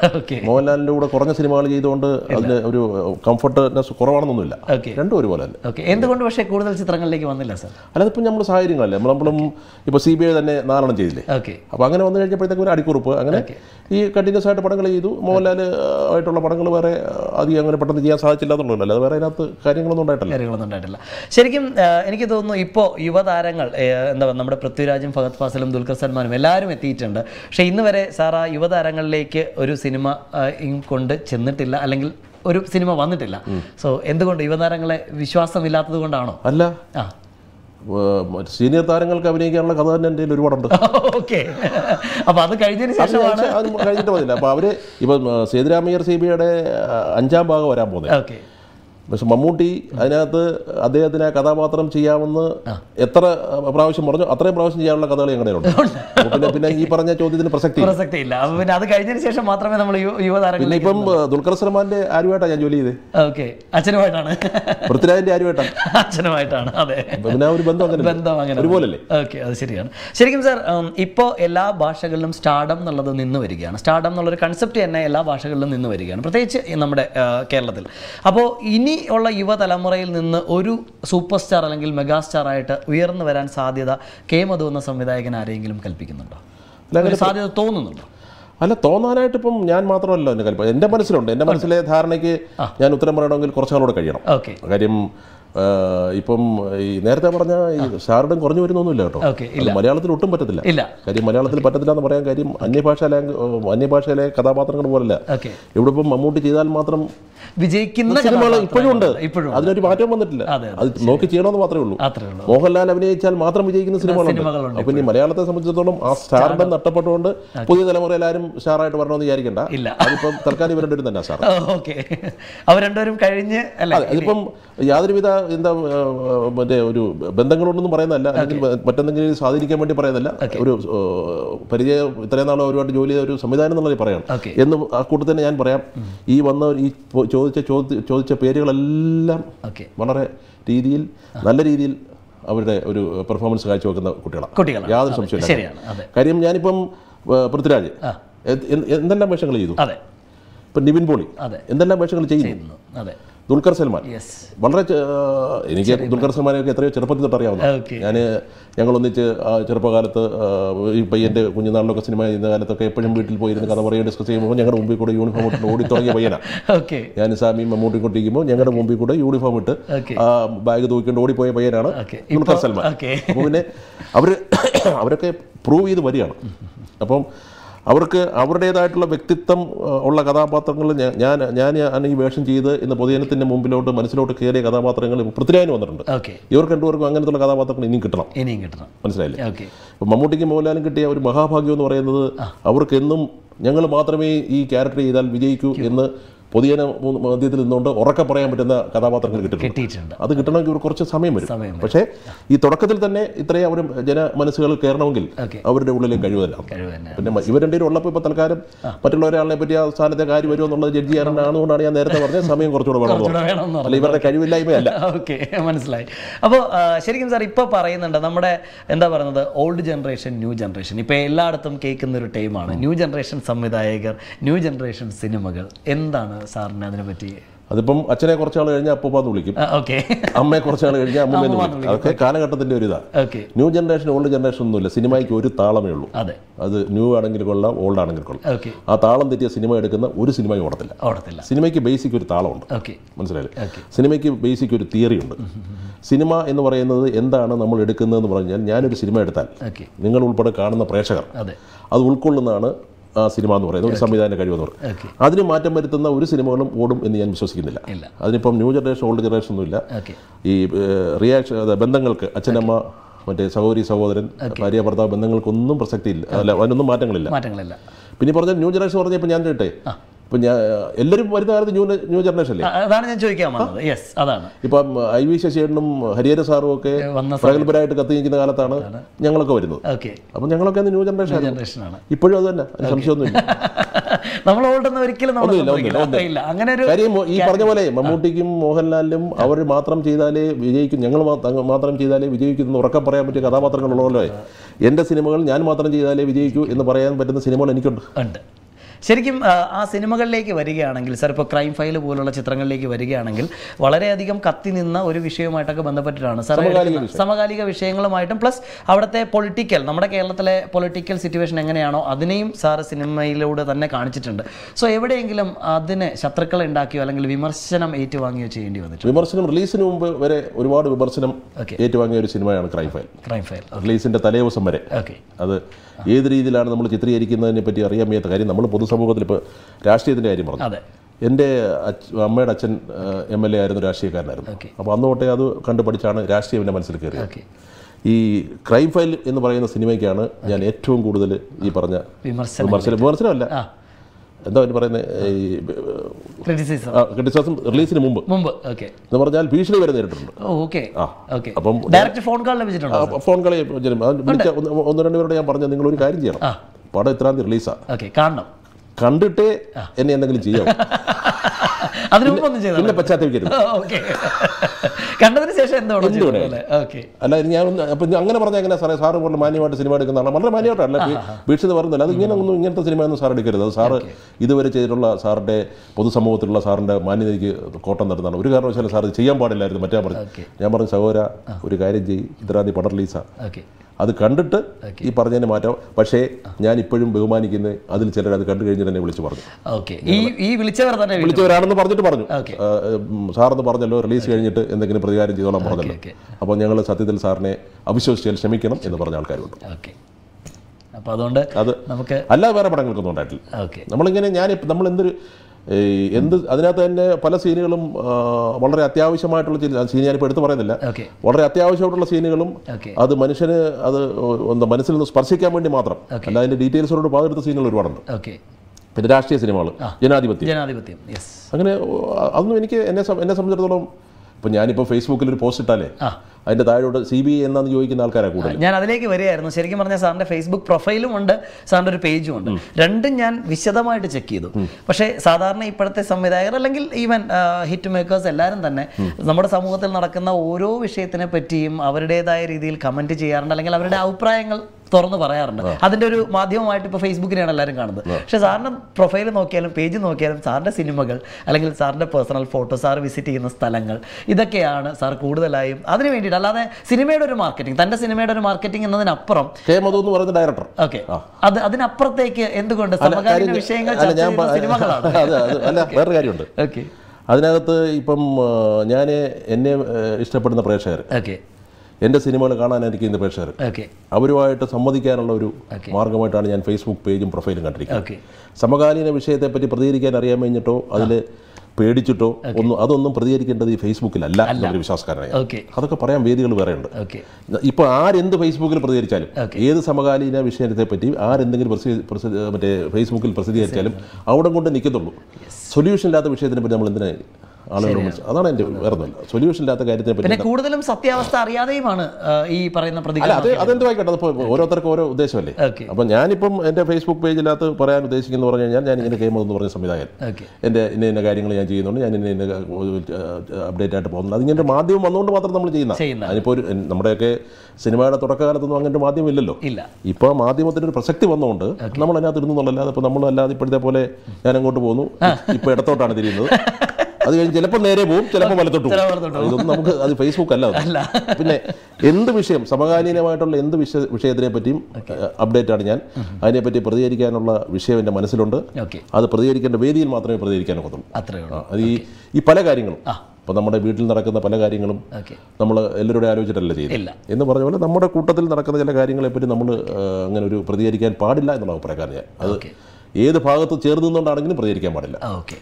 മോഹൻലാലിന്റെ കൂടെ കുറഞ്ഞ സിനിമകൾ ചെയ്തുകൊണ്ട് അതിന് ഒരു കംഫർട്ട്നെസ് കുറവാണെന്നൊന്നുമില്ല. രണ്ടും ഒരുപോലെ തന്നെ. എന്തുകൊണ്ട് പക്ഷേ കൂടുതൽ ചിത്രങ്ങളിലേക്ക് വന്നില്ല സാർ? അല്ലാതെ ഇപ്പം നമ്മൾ സാഹചര്യങ്ങളല്ലേ? നമ്മൾ നമ്മളും ഇപ്പോൾ സി ബി ഐ തന്നെ നാലെണ്ണം ചെയ്തില്ലേ? അപ്പൊ അപ്പോൾ അങ്ങനെ വന്നു കഴിഞ്ഞപ്പോഴത്തേക്കും ഒരു അടിക്കുറിപ്പ്. അങ്ങനെ ഈ കണ്ടിന്യൂസ് ആയിട്ട് പടങ്ങൾ ചെയ്തു. മോഹൻലാൽ ആയിട്ടുള്ള പടങ്ങൾ വേറെ അധികം അങ്ങനെ പെട്ടെന്ന് ചെയ്യാൻ സാധിച്ചില്ല എന്നുള്ളതല്ല? അല്ലാതെ വേറെ അതിനകത്ത് കാര്യങ്ങളൊന്നും ഉണ്ടായിട്ടില്ല. കാര്യങ്ങളൊന്നും ഉണ്ടായിട്ടില്ല. ശരിക്കും എനിക്ക് തോന്നുന്നു ഇപ്പോൾ യുവതാരങ്ങൾ എന്താ നമ്മുടെ പൃഥ്വിരാജും ഫഹദ് ഫാസലും ദുൽഖർ സൽമാനും എല്ലാവരും എത്തിയിട്ടുണ്ട്. പക്ഷേ ഇന്ന് വരെ സാർ ആ യുവതാരങ്ങളിലേക്ക് ഒരു സിനിമ കൊണ്ട് ചെന്നിട്ടില്ല. അല്ലെങ്കിൽ ഒരു സിനിമ വന്നിട്ടില്ല. സോ എന്തുകൊണ്ട് യുവതാരങ്ങളെ വിശ്വാസമില്ലാത്തത് കൊണ്ടാണോ? അല്ല. ആ. സീനിയർ താരങ്ങൾക്ക് അഭിനയിക്കാനുള്ള കഥ തന്നെ എന്റെ ഒരുപാടുണ്ട്. ഓക്കെ. അപ്പൊ അത് കഴിഞ്ഞതിന് ശേഷം ശേഷമാണ്. അത് കഴിഞ്ഞിട്ട് മതില്ല അപ്പോൾ അവർ ഇപ്പം സേതുരാമയ്യർ സി ബിയുടെ അഞ്ചാം ഭാഗം വരാൻ പോകുന്നത് ഓക്കെ. പക്ഷെ മമ്മൂട്ടി അതിനകത്ത് അദ്ദേഹത്തിന് ആ കഥാപാത്രം ചെയ്യാമെന്ന് എത്ര പ്രാവശ്യം പറഞ്ഞു അത്രയും പ്രാവശ്യം ചെയ്യാനുള്ള കഥകൾ ഞങ്ങളുടെ ഉണ്ട്. പിന്നെ പിന്നെ ഈ പറഞ്ഞ ചോദ്യത്തിന് പ്രസക്തി പ്രസക്തി ഇല്ല പിന്നെ അത് കഴിഞ്ഞതിന് ശേഷം മാത്രമേ നമ്മൾ പിന്നെ യുവതാരങ്ങളിലേക്ക് ഇപ്പം ദുൽഖർ സൽമാന്റെ ആരുമായിട്ടാണ് ഞാൻ ജോലി ചെയ്തത് ഓക്കെ. അച്ഛനുമായിട്ടാണ്. പൃഥ്വിരാജിന്റെ ആരുമായിട്ടാണ് അച്ഛനുമായിട്ടാണ് അതെ. പിന്നെ ഒരു ബന്ധം അങ്ങനെ ബന്ധം അങ്ങനെ ഒരുപോലല്ലേ ഓക്കെ അത് ശരിയാണ്. ശരിക്കും സാർ ഇപ്പോൾ എല്ലാ ഭാഷകളിലും സ്റ്റാർഡം എന്നുള്ളത് നിന്ന് വരികയാണ്. സ്റ്റാർഡം എന്നുള്ളൊരു കൺസെപ്റ്റ് തന്നെ എല്ലാ ഭാഷകളിലും നിന്ന് വരികയാണ്. പ്രത്യേകിച്ച് നമ്മുടെ കേരളത്തിൽ. അപ്പോൾ ഇനി ഉള്ള യുവതലമുറയിൽ നിന്ന് ഒരു സൂപ്പർ സ്റ്റാർ അല്ലെങ്കിൽ മെഗാ സ്റ്റാർ ആയിട്ട് ഉയർന്നു വരാൻ സാധ്യത കെ മധു എന്ന സംവിധായകൻ ആരെങ്കിലും കൽപ്പിക്കുന്നുണ്ടോ? അല്ലെങ്കിൽ സാധ്യത തോന്നുന്നുണ്ടോ? അല്ല തോന്നാനായിട്ട് ഇപ്പം ഞാൻ മാത്രമല്ല എന്നെ കൽപ്പന എന്റെ മനസ്സിലുണ്ട്. എന്റെ മനസ്സിലെ ധാരണയ്ക്ക് ഞാൻ ഉത്തരം പറയണമെങ്കിൽ കുറച്ച് നാളോട് കഴിയണം. ഓക്കെ. കാര്യം ഇപ്പം ഈ നേരത്തെ പറഞ്ഞ ഈ സ്റ്റാർഡം കുറഞ്ഞു വരുന്നൊന്നുമില്ല കേട്ടോ. മലയാളത്തിൽ ഒട്ടും പറ്റത്തില്ല. കാര്യം മലയാളത്തിൽ പറ്റത്തില്ല എന്ന് പറയാൻ കാര്യം അന്യഭാഷ ലാംഗ് അന്യഭാഷയിലെ കഥാപാത്രങ്ങൾ പോലല്ല. ഇവിടെ ഇപ്പം മമ്മൂട്ടി ചെയ്താൽ മാത്രം വിജയിക്കുന്ന സിനിമകൾ ഇപ്പോഴും ഉണ്ട്. ഇപ്പോഴും അതിനൊരു മാറ്റം വന്നിട്ടില്ല. അത് നോക്കി ചെയ്യണമെന്ന് മാത്രമേ ഉള്ളൂ. മോഹൻലാൽ അഭിനയിച്ചാൽ മാത്രം വിജയിക്കുന്ന സിനിമകളുണ്ട്. അപ്പൊ ഇനി മലയാളത്തെ സംബന്ധിച്ചിടത്തോളം ആ സ്റ്റാറിന്റെ നഷ്ടപ്പെട്ടുകൊണ്ട് പുതിയ തലമുറ എല്ലാവരും സ്റ്റാറായിട്ട് വരണമെന്ന് വിചാരിക്കണ്ട. ഇല്ല. അതിപ്പം തൽക്കാലം ഇവരുടെ തന്നെ സ്റ്റാർ ഓക്കെ. അവർ രണ്ടുപേരും കഴിഞ്ഞ് അല്ല? അതിപ്പം യാതൊരുവിധ എന്താ മറ്റേ ഒരു ബന്ധങ്ങളുണ്ടെന്നും പറയുന്നതല്ല. അല്ലെങ്കിൽ മറ്റെന്തെങ്കിലും സ്വാധീനിക്കാൻ വേണ്ടി പറയുന്നതല്ല. ഒരു പരിചയം ഇത്രയും നാളും ഒരുപാട് ജോലി ചെയ്ത ഒരു സംവിധാനം എന്നുള്ളത് പറയാം. എന്ന് ആ കൂട്ടത്തിൽ തന്നെ ഞാൻ പറയാം. ഈ വന്ന ഈ ചോദിച്ച ചോദ്യ ചോദിച്ച പേരുകളെല്ലാം ഓക്കെ. വളരെ രീതിയിൽ നല്ല രീതിയിൽ അവരുടെ ഒരു പെർഫോമൻസ് കാഴ്ചവെക്കുന്ന കുട്ടികളാണ് കുട്ടികളാണ് യാതൊരു സംശയമില്ല കാര്യം ഞാനിപ്പം പൃഥ്വിരാജ് എന്ത്- എന്ത്- എന്തെല്ലാം വേഷങ്ങൾ ചെയ്തു? ഇപ്പം നിവിൻ പോളി എന്തെല്ലാം വേഷങ്ങൾ ചെയ്യുന്നു? ദുൽഖർ സൽമാൻ. വളരെ എനിക്ക് ദുൽഖർ സൽമാനെയൊക്കെ എത്രയോ ചെറുപ്പത്തിൽ തൊട്ട് അറിയാവുന്ന ഞാൻ ആ ചെറുപ്പകാലത്ത് ഈ പയ്യന്റെ കുഞ്ഞുനാളിലൊക്കെ സിനിമ ചെയ്യുന്ന കാലത്തൊക്കെ എപ്പോഴും വീട്ടിൽ പോയിരുന്ന കഥ പറയുക ഡിസ്കസ് ചെയ്യുമ്പോൾ ഞങ്ങളുടെ മുമ്പിൽ കൂടെ യൂണിഫോം ഇട്ട് ഓടി തുടങ്ങിയ പയ്യനാണ് ഓക്കെ. ഞാൻ സാമിയും മമ്മൂട്ടി കൊണ്ടിരിക്കുമ്പോൾ ഞങ്ങളുടെ മുമ്പിൽ കൂടെ യൂണിഫോം ഇട്ട് ബാഗ് തൂക്കിക്കൊണ്ട് ഓടിപ്പോയ പയ്യനാണ് ദുൽഖർ സൽമാൻ. അപ്പോൾ പിന്നെ അവർ അവരൊക്കെ പ്രൂവ് ചെയ്ത് വരികയാണ്. അപ്പം അവർക്ക് അവരുടേതായിട്ടുള്ള വ്യക്തിത്വം ഉള്ള കഥാപാത്രങ്ങൾ ഞാൻ ഞാൻ ഞാൻ ഈ വേഷം ചെയ്ത് ഇന്ന് പൊതുജനത്തിന്റെ മുമ്പിലോട്ട് മനസ്സിലോട്ട് കയറിയ കഥാപാത്രങ്ങൾ പൃഥ്വിരാജിന് വന്നിട്ടുണ്ട്. ഓക്കെ. ഇവർക്ക് രണ്ടുപേർക്കും അങ്ങനത്തെ കഥാപാത്രങ്ങൾ ഇനിയും കിട്ടണം. ഇനിയും കിട്ടണം. മനസ്സിലായില്ലേ? ഓക്കെ. മമ്മൂട്ടിക്ക് മമ്മൂട്ടിക്കും മോഹൻലാലും കിട്ടിയ ഒരു മഹാഭാഗ്യം എന്ന് പറയുന്നത് അവർക്ക് എന്നും ഞങ്ങൾ മാത്രമേ ഈ ക്യാരക്ടർ ചെയ്താൽ വിജയിക്കൂ എന്ന് പൊതുജന മധ്യത്തിൽ നിന്നുകൊണ്ട് ഉറക്കെ പറയാൻ പറ്റുന്ന കഥാപാത്രങ്ങൾ കിട്ടിയിട്ടുണ്ട്. അത് കിട്ടണമെങ്കിൽ ഒരു കുറച്ച് സമയം വരും. പക്ഷേ ഈ തുടക്കത്തിൽ തന്നെ ഇത്രയും അവർ ജന മനസ്സുകൾ കയറണമെങ്കിൽ അവരുടെ ഉള്ളിലും കഴിവ് തന്നെ പിന്നെ ഇവർ രണ്ടുപേരും ഉള്ളപ്പോൾ ഇപ്പോൾ തൽക്കാലം മറ്റുള്ള ഒരാളിനെ പറ്റി ആ സ്ഥാനത്തെ കാര്യം വരുമോ എന്നുള്ളത് ജഡ്ജ് ചെയ്യാനാണെന്നുകൊണ്ടാണ് ഞാൻ നേരത്തെ പറഞ്ഞത്. സമയം കുറച്ചുകൂടെ വേണം. അല്ല ഇവരുടെ കഴിവില്ലായ്മയല്ല. ഓക്കെ മനസ്സിലായി. അപ്പോൾ ശരിക്കും സാർ ഇപ്പോൾ പറയുന്നുണ്ട് നമ്മുടെ എന്താ പറയുന്നത്? ഓൾഡ് ജനറേഷൻ ന്യൂ ജനറേഷൻ ഇപ്പോൾ എല്ലായിടത്തും കേൾക്കുന്ന ഒരു ടൈമാണ്. ന്യൂ ജനറേഷൻ സംവിധായകർ ന്യൂ ജനറേഷൻ സിനിമകൾ. എന്താണ്? സാറിന് അതിനെപ്പറ്റി അതിപ്പം അച്ഛനെ കുറച്ചാൾ കഴിഞ്ഞാൽ അപ്പൂപ്പാന്ന് വിളിക്കും. അമ്മയെ കുറച്ചാൾ കഴിഞ്ഞാൽ അമ്മൂമ്മയെന്ന് വിളിക്കും. അതൊക്കെ കാലഘട്ടത്തിന്റെ ഒരു ഇതാ. ന്യൂ ജനറേഷൻ ഓൾഡ് ജനറേഷൻ ഒന്നുമില്ല. സിനിമയ്ക്ക് ഒരു താളമേ ഉള്ളൂ. അതെ. അത് ന്യൂ ആണെങ്കിൽ കൊള്ളാം ഓൾഡ് ആണെങ്കിൽ കൊള്ളാം. ആ താളം തെറ്റിയ സിനിമ എടുക്കുന്ന ഒരു സിനിമയും ഓടത്തില്ല. ഓടത്തില്ല. സിനിമയ്ക്ക് ബേസിക് ഒരു താളമുണ്ട്. ഓക്കെ. മനസ്സിലായില്ലേ? സിനിമയ്ക്ക് ബേസിക് ഒരു തിയറി ഉണ്ട്. സിനിമ എന്ന് പറയുന്നത് എന്താണ് നമ്മൾ എടുക്കുന്നതെന്ന് പറഞ്ഞാൽ ഞാനൊരു സിനിമ എടുത്താൽ നിങ്ങൾ ഉൾപ്പെടെ കാണുന്ന പ്രേക്ഷകർ അതെ. അത് ഉൾക്കൊള്ളുന്നതാണ് ആ സിനിമ എന്ന് പറയുന്നത് ഒരു സംവിധാന കഴിവെന്ന് ഓക്കെ അതിന് മാറ്റം വരുത്തുന്ന ഒരു സിനിമകളും ഓടും എന്ന് ഞാൻ വിശ്വസിക്കുന്നില്ല. അതിനിപ്പം ന്യൂ ജനറേഷൻ ഓൾഡ് ജനറേഷൻ ഒന്നും ഇല്ല ഈ റിയാക്ഷൻ ബന്ധങ്ങൾക്ക് അച്ഛനമ്മ മറ്റേ സഹോദരി സഹോദരൻ ഭാര്യ ഭർത്താവ് ബന്ധങ്ങൾക്കൊന്നും പ്രസക്തിയില്ല. അല്ല അതിനൊന്നും മാറ്റങ്ങളില്ല. മാറ്റങ്ങളില്ല. പിന്നെ പറഞ്ഞ ന്യൂ ജനറേഷൻ പറഞ്ഞപ്പോൾ ഞാൻ കേട്ടെ ഇപ്പം ഞാൻ എല്ലാവരും വരുന്ന കാലത്ത് ന്യൂ ന്യൂ ജനറേഷൻ അല്ലേ? അതാണ് ഞാൻ ചോദിക്കാൻ വന്നത്. യെസ് അതാണ്. ഇപ്പം ഐ വി ശശിയേടനും ഹരിഹര സാറും ഒക്കെ പ്രഗത്ഭരായിട്ട് കത്തി നിൽക്കുന്ന കാലത്താണ് ഞങ്ങളൊക്കെ വരുന്നത്. ഓക്കെ അപ്പം ഞങ്ങളൊക്കെ ന്യൂ ജനറേഷൻ ജനറേഷനാണ്. ഇപ്പോഴും അത് തന്നെ. സംശയമൊന്നുമില്ല. നമ്മൾ ഓൾഡെന്ന് ഒരിക്കലും അങ്ങനെ ഒരു കാര്യം ഈ പറഞ്ഞ പോലെ മമ്മൂട്ടിക്കും മോഹൻലാലിനും അവർ മാത്രം ചെയ്താലേ വിജയിക്കും. ഞങ്ങൾ മാത്രം ചെയ്താലേ വിജയിക്കും എന്ന് ഉറക്കം പറയാൻ പറ്റിയ കഥാപാത്രങ്ങളുള്ളല്ലോ എന്റെ സിനിമകൾ ഞാൻ മാത്രം ചെയ്താലേ വിജയിക്കൂ എന്ന് പറയാൻ പറ്റുന്ന സിനിമകൾ എനിക്കുണ്ട്. ഉണ്ട്. ശരിക്കും ആ, സിനിമകളിലേക്ക് വരികയാണെങ്കിൽ സാർ ഇപ്പോൾ ക്രൈം ഫയൽ പോലുള്ള ചിത്രങ്ങളിലേക്ക് വരികയാണെങ്കിൽ വളരെയധികം കത്തി നിന്ന ഒരു വിഷയവുമായിട്ടൊക്കെ ബന്ധപ്പെട്ടിട്ടാണ്. സാർ സമകാലിക വിഷയങ്ങളുമായിട്ടും പ്ലസ് അവിടുത്തെ പൊളിറ്റിക്കൽ നമ്മുടെ കേരളത്തിലെ പൊളിറ്റിക്കൽ സിറ്റുവേഷൻ എങ്ങനെയാണോ അതിനെയും സാർ സിനിമയിലൂടെ തന്നെ കാണിച്ചിട്ടുണ്ട്. സോ എവിടെയെങ്കിലും അതിനെ ശത്രുക്കളെ ഉണ്ടാക്കിയോ അല്ലെങ്കിൽ വിമർശനം ഏറ്റുവാങ്ങിയോ ചെയ്യേണ്ടി വന്നിട്ടുണ്ട്? വിമർശനം റിലീസിന് മുമ്പ് വരെ ഒരുപാട് വിമർശനം. ഏറ്റുവാങ്ങിയ ഒരു സിനിമയാണ് ക്രൈം ഫയൽ ക്രൈം ഫയൽ റിലീസിന്റെ തലേ ദിവസം വരെ അത് ഏത് രീതിയിലാണ് നമ്മൾ ചിത്രീകരിക്കുന്നതിനെ പറ്റി അറിയാൻ വയ്യാത്ത കാര്യം നമ്മൾ പൊതുസമൂഹത്തിൽ ഇപ്പോൾ രാഷ്ട്രീയത്തിന്റെ കാര്യം പറഞ്ഞു. അതെ. എന്റെ അമ്മയുടെ അച്ഛൻ എം എൽ എ ആയിരുന്നു രാഷ്ട്രീയക്കാരനായിരുന്നു. അപ്പോൾ അന്ന് തൊട്ടേ അത് കണ്ടു പഠിച്ചാണ് രാഷ്ട്രീയം എന്റെ മനസ്സിൽ കയറിയത്. ഈ ക്രൈം ഫയൽ എന്ന് പറയുന്ന സിനിമയ്ക്കാണ് ഞാൻ ഏറ്റവും കൂടുതൽ ഈ പറഞ്ഞ വിമർശനം. വിമർശനം. വിമർശനമല്ല. എന്താ അതിന് പറയുന്നത് ഈ ക്രിറ്റിസിസം. റിലീസിന് മുമ്പ്. മുമ്പ്. ഓക്കെ. എന്ന് പറഞ്ഞാൽ ഭീഷണി വരെ നേരിട്ടിട്ടുണ്ട്. അപ്പം ഡയറക്റ്റ് ഫോൺ കാൾ ഫോൺ അത് വിളിച്ച ഒന്ന് രണ്ട് പേരോട് ഞാൻ പറഞ്ഞു നിങ്ങൾ ഒരു കാര്യം ചെയ്യണം. പടം ഇത്രാം തീയതി റിലീസാണ് ഓക്കെ കാണണം. കണ്ടിട്ടേ എന്നെ എന്തെങ്കിലും ചെയ്യാം ഒന്നും പിന്നെ പശ്ചാത്തപിക്കരുത് കണ്ടതിന് ശേഷം അല്ല? ഞാൻ ഒന്ന് അങ്ങനെ പറഞ്ഞാൽ എങ്ങനെ സാറേ? സാറ് പോലെ മാന്യമായിട്ട് സിനിമ എടുക്കുന്നതാണ് വളരെ മാന്യമായിട്ടല്ല വീക്ഷിത് പറയുന്നില്ല അത് ഇങ്ങനെ ഒന്നും ഇങ്ങനത്തെ സിനിമയൊന്നും സാർ എടുക്കരുത്. അത് സാറ് ഇതുവരെ ചെയ്തിട്ടുള്ള സാറിന്റെ പൊതുസമൂഹത്തിലുള്ള സാറിന്റെ മാന്യതയ്ക്ക് കോട്ടം നടത്താണ് ഒരു കാരണവശാലും സാർ ഇത് ചെയ്യാൻ പാടില്ലായിരുന്നു. മറ്റേ പറഞ്ഞു. ഞാൻ പറഞ്ഞു സഹോദര ഒരു കാര്യം ചെയ്യും. ഇതരാതി പടർ റിലീസാണ് ഓക്കെ. അത് കണ്ടിട്ട് ഈ പറഞ്ഞതിന് മാറ്റാം. പക്ഷേ ഞാൻ ഇപ്പോഴും ബഹുമാനിക്കുന്ന അതിൽ ചിലർ അത് കണ്ടു കഴിഞ്ഞിട്ട് എന്നെ വിളിച്ച് പറഞ്ഞു. ഓക്കെ ഈ ഈ വിളിച്ചവർ തന്നെ വീണ്ടും- വിളിച്ചവരാണെന്ന് പറഞ്ഞിട്ട് പറഞ്ഞു. സാറെന്ന് പറഞ്ഞല്ലോ റിലീസ് കഴിഞ്ഞിട്ട് എന്തെങ്കിലും പ്രതികാരം ചെയ്തോളാം പറഞ്ഞല്ലോ. അപ്പോൾ ഞങ്ങൾ സത്യത്തിൽ സാറിനെ അവിശ്വസിച്ചാൽ ക്ഷമിക്കണം എന്ന് പറഞ്ഞ ആൾക്കാരുണ്ട്. അപ്പൊ അപ്പോൾ അതുകൊണ്ട് അത് നമുക്ക് അല്ല വേറെ പടങ്ങൾക്കൊന്നും ഉണ്ടായിട്ടില്ല. നമ്മളിങ്ങനെ ഞാൻ നമ്മൾ എന്തൊരു എന്ത് അതിനകത്ത് തന്നെ പല സീനുകളും വളരെ അത്യാവശ്യമായിട്ടുള്ള സീൻ ഞാനിപ്പോൾ എടുത്തു പറയുന്നില്ല. വളരെ അത്യാവശ്യമായിട്ടുള്ള സീനുകളും അത് മനുഷ്യന് അത് എന്താ മനസ്സിൽ നിന്ന് സ്പർശിക്കാൻ വേണ്ടി മാത്രം. അല്ല അതിന്റെ ഡീറ്റെയിൽസോട് പാതെടുത്ത സീനുകൾ ഒരുപാടുണ്ട്. പിന്നെ രാഷ്ട്രീയ സിനിമകൾ ജനാധിപത്യം. ജനാധിപത്യം. അങ്ങനെ അതൊന്നും എനിക്ക് എന്നെ എന്നെ സംബന്ധിച്ചിടത്തോളം ഇപ്പം ഞാനിപ്പോൾ ഫേസ്ബുക്കിൽ ഒരു പോസ്റ്റ് ഇട്ടാലേ അതിന്റെ താഴോട്ട് സി ബി ഐ എന്നാന്ന് ചോദിക്കുന്ന ആൾക്കാരെ കൂടുതൽ ഞാൻ അതിലേക്ക് വരികയായിരുന്നു. ശരിക്കും പറഞ്ഞാൽ സാറിന്റെ ഫേസ്ബുക്ക് പ്രൊഫൈലും ഉണ്ട് സാറിന്റെ ഒരു പേജും ഉണ്ട്. രണ്ടും ഞാൻ വിശദമായിട്ട് ചെക്ക് ചെയ്തു. പക്ഷേ സാധാരണ ഇപ്പോഴത്തെ സംവിധായകർ അല്ലെങ്കിൽ ഈവൻ ഹിറ്റ് മേക്കേഴ്സ് എല്ലാവരും തന്നെ നമ്മുടെ സമൂഹത്തിൽ നടക്കുന്ന ഓരോ വിഷയത്തിനെ പറ്റിയും അവരുടേതായ രീതിയിൽ കമന്റ് ചെയ്യാറുണ്ട് അല്ലെങ്കിൽ അവരുടെ അഭിപ്രായങ്ങൾ തുറന്ന് പറയാറുണ്ട്. അതിന്റെ ഒരു മാധ്യമമായിട്ട് ഇപ്പോൾ ഫേസ്ബുക്കിനെയാണ് എല്ലാവരും കാണുന്നത്. പക്ഷെ സാറിന്റെ പ്രൊഫൈൽ നോക്കിയാലും പേജ് നോക്കിയാലും സാറിന്റെ സിനിമകൾ അല്ലെങ്കിൽ സാറിന്റെ പേഴ്സണൽ ഫോട്ടോ സാർ വിസിറ്റ് ചെയ്യുന്ന സ്ഥലങ്ങൾ ഇതൊക്കെയാണ് സാർ കൂടുതലായും അതിന് വേണ്ടിയിട്ട് അല്ലാതെ സിനിമയുടെ ഒരു മാർക്കറ്റിംഗ് തന്റെ സിനിമയുടെ ഒരു മാർക്കറ്റിംഗ് എന്നതിനപ്പുറം കെ മധു എന്ന് പറയുന്ന ഡയറക്ടർ ഓക്കെ അത് അതിനപ്പുറത്തേക്ക് എന്തുകൊണ്ട് സമകാലീന വിഷയങ്ങൾ അല്ല ചർച്ച ചെയ്യുന്ന സിനിമകളാണ്. അത് അത് വേറെ കാര്യമുണ്ട്. ഓക്കെ അതിനകത്ത് ഇപ്പം ഞാൻ എന്നെ ഇഷ്ടപ്പെടുന്ന പ്രേക്ഷകർ ഓക്കെ എന്റെ സിനിമകൾ ഇന്ന് പ്രേക്ഷകർ ഓക്കെ അവരുമായിട്ട് സംവദിക്കാനുള്ള ഒരു. മാർഗമായിട്ടാണ് ഞാൻ ഫേസ്ബുക്ക് പേജും പ്രൊഫൈലും കണ്ടിരിക്കുന്നത്. സമകാലീന വിഷയത്തെപ്പറ്റി പ്രതികരിക്കാൻ അറിയാൻ കഴിഞ്ഞിട്ടോ? അതിൽ പേടിച്ചിട്ടോ ഒന്നും അതൊന്നും പ്രതികരിക്കേണ്ടത് ഈ ഫേസ്ബുക്കിലല്ല എന്നൊരു വിശ്വാസക്കാരനാണ് അതൊക്കെ പറയാൻ വേദികൾ വേറെ ഉണ്ട് ഇപ്പോൾ ആരെന്ത് ഫേസ്ബുക്കിൽ പ്രതികരിച്ചാലും ഏത് സമകാലീന വിഷയത്തെ പറ്റി ആരെന്തെങ്കിലും മറ്റേ ഫേസ്ബുക്കിൽ പ്രസിദ്ധീകരിച്ചാലും അവിടെ കൊണ്ട് നിൽക്കത്തുള്ളൂ സൊല്യൂഷൻ ഇല്ലാത്ത വിഷയത്തിനെ പറ്റി നമ്മൾ എന്തിനാ ആളുകളോട് മനസ്സി- അതാണ് എന്റെ വേറെ സൊല്യൂഷൻ ഇല്ലാത്ത കാര്യത്തിനെ പറ്റി കൂടുതലും സത്യാവസ്ഥ അറിയാതെയുമാണ് ഈ പറയുന്ന പ്രതികരണം അത് അതെന്ത് വായിക്കട്ടെ അതിപ്പോൾ ഓരോരുത്തർക്കും ഓരോ ഉദ്ദേശമല്ലേ? അപ്പം ഞാനിപ്പം എന്റെ ഫേസ്ബുക്ക് പേജിനകത്ത് പറയാൻ ഉദ്ദേശിക്കുന്നു പറഞ്ഞു കഴിഞ്ഞാൽ ഞാൻ ഇങ്ങനെ ഗെയിം എന്ന് പറഞ്ഞ സംവിധായകൻ. എന്റെ ഇന്ന ഇന്ന കാര്യങ്ങൾ ഞാൻ ചെയ്യുന്നുണ്ട് ഞാൻ ഇന്ന ഇന്ന അപ്ഡേറ്റ് ആയിട്ട് പോകുന്നുണ്ട്. അത് ഇങ്ങനെ മാധ്യമം വന്നുകൊണ്ട് മാത്രം നമ്മൾ ചെയ്യുന്ന. അതിപ്പോൾ ഒരു നമ്മുടെയൊക്കെ സിനിമയുടെ തുടക്കകാലത്തൊന്നും അങ്ങനെ മാധ്യമം ഇല്ലല്ലോ. ഇല്ല. ഇപ്പോൾ മാധ്യമത്തിന് ഒരു പ്രസക്തി വന്നുകൊണ്ട് നമ്മൾ അതിനകത്ത് ഇരുന്നുള്ളല്ലാതെ ഇപ്പോൾ നമ്മൾ അല്ലാതെ ഇപ്പോഴത്തെ പോലെ ഞാൻ അങ്ങോട്ട് പോകുന്നു ഇപ്പോൾ ഇടത്തോട്ടാണ് തിരിയുന്നത്. അത് കഴിഞ്ഞ് ചിലപ്പോൾ നേരെ പോകും ചിലപ്പോൾ വലത്തോട്ട് പോകും ഇതൊന്നും നമുക്ക് അത് ഫേസ്ബുക്ക് അല്ല പിന്നെ എന്ത് വിഷയം? സമകാലീനമായിട്ടുള്ള എന്ത് വിഷയ വിഷയത്തിനെ പറ്റിയും അപ്ഡേറ്റ് ആണ് ഞാൻ. അതിനെപ്പറ്റി പ്രതികരിക്കാനുള്ള വിഷയം എന്റെ മനസ്സിലുണ്ട്. അത് പ്രതികരിക്കേണ്ട വേദിയിൽ മാത്രമേ പ്രതികരിക്കാൻ ഒക്കത്തുള്ളൂ. അത്രേ അത് ഈ ഈ പല കാര്യങ്ങളും. അപ്പോൾ നമ്മുടെ വീട്ടിൽ നടക്കുന്ന പല കാര്യങ്ങളും നമ്മൾ എല്ലാവരുടെ ആലോചിച്ചിട്ടല്ല ചെയ്യുന്നത്? എന്ന് പറഞ്ഞ പോലെ നമ്മുടെ കൂട്ടത്തിൽ നടക്കുന്ന ചില കാര്യങ്ങളെപ്പറ്റി നമ്മൾ അങ്ങനെ ഒരു പ്രതികരിക്കാൻ പാടില്ല എന്നുള്ള അഭിപ്രായക്കാരൻ ഞാൻ. അത് ഏത് ഭാഗത്ത് ചേർന്നുകൊണ്ടാണെങ്കിലും പ്രതികരിക്കാൻ പാടില്ല. ഓക്കെ.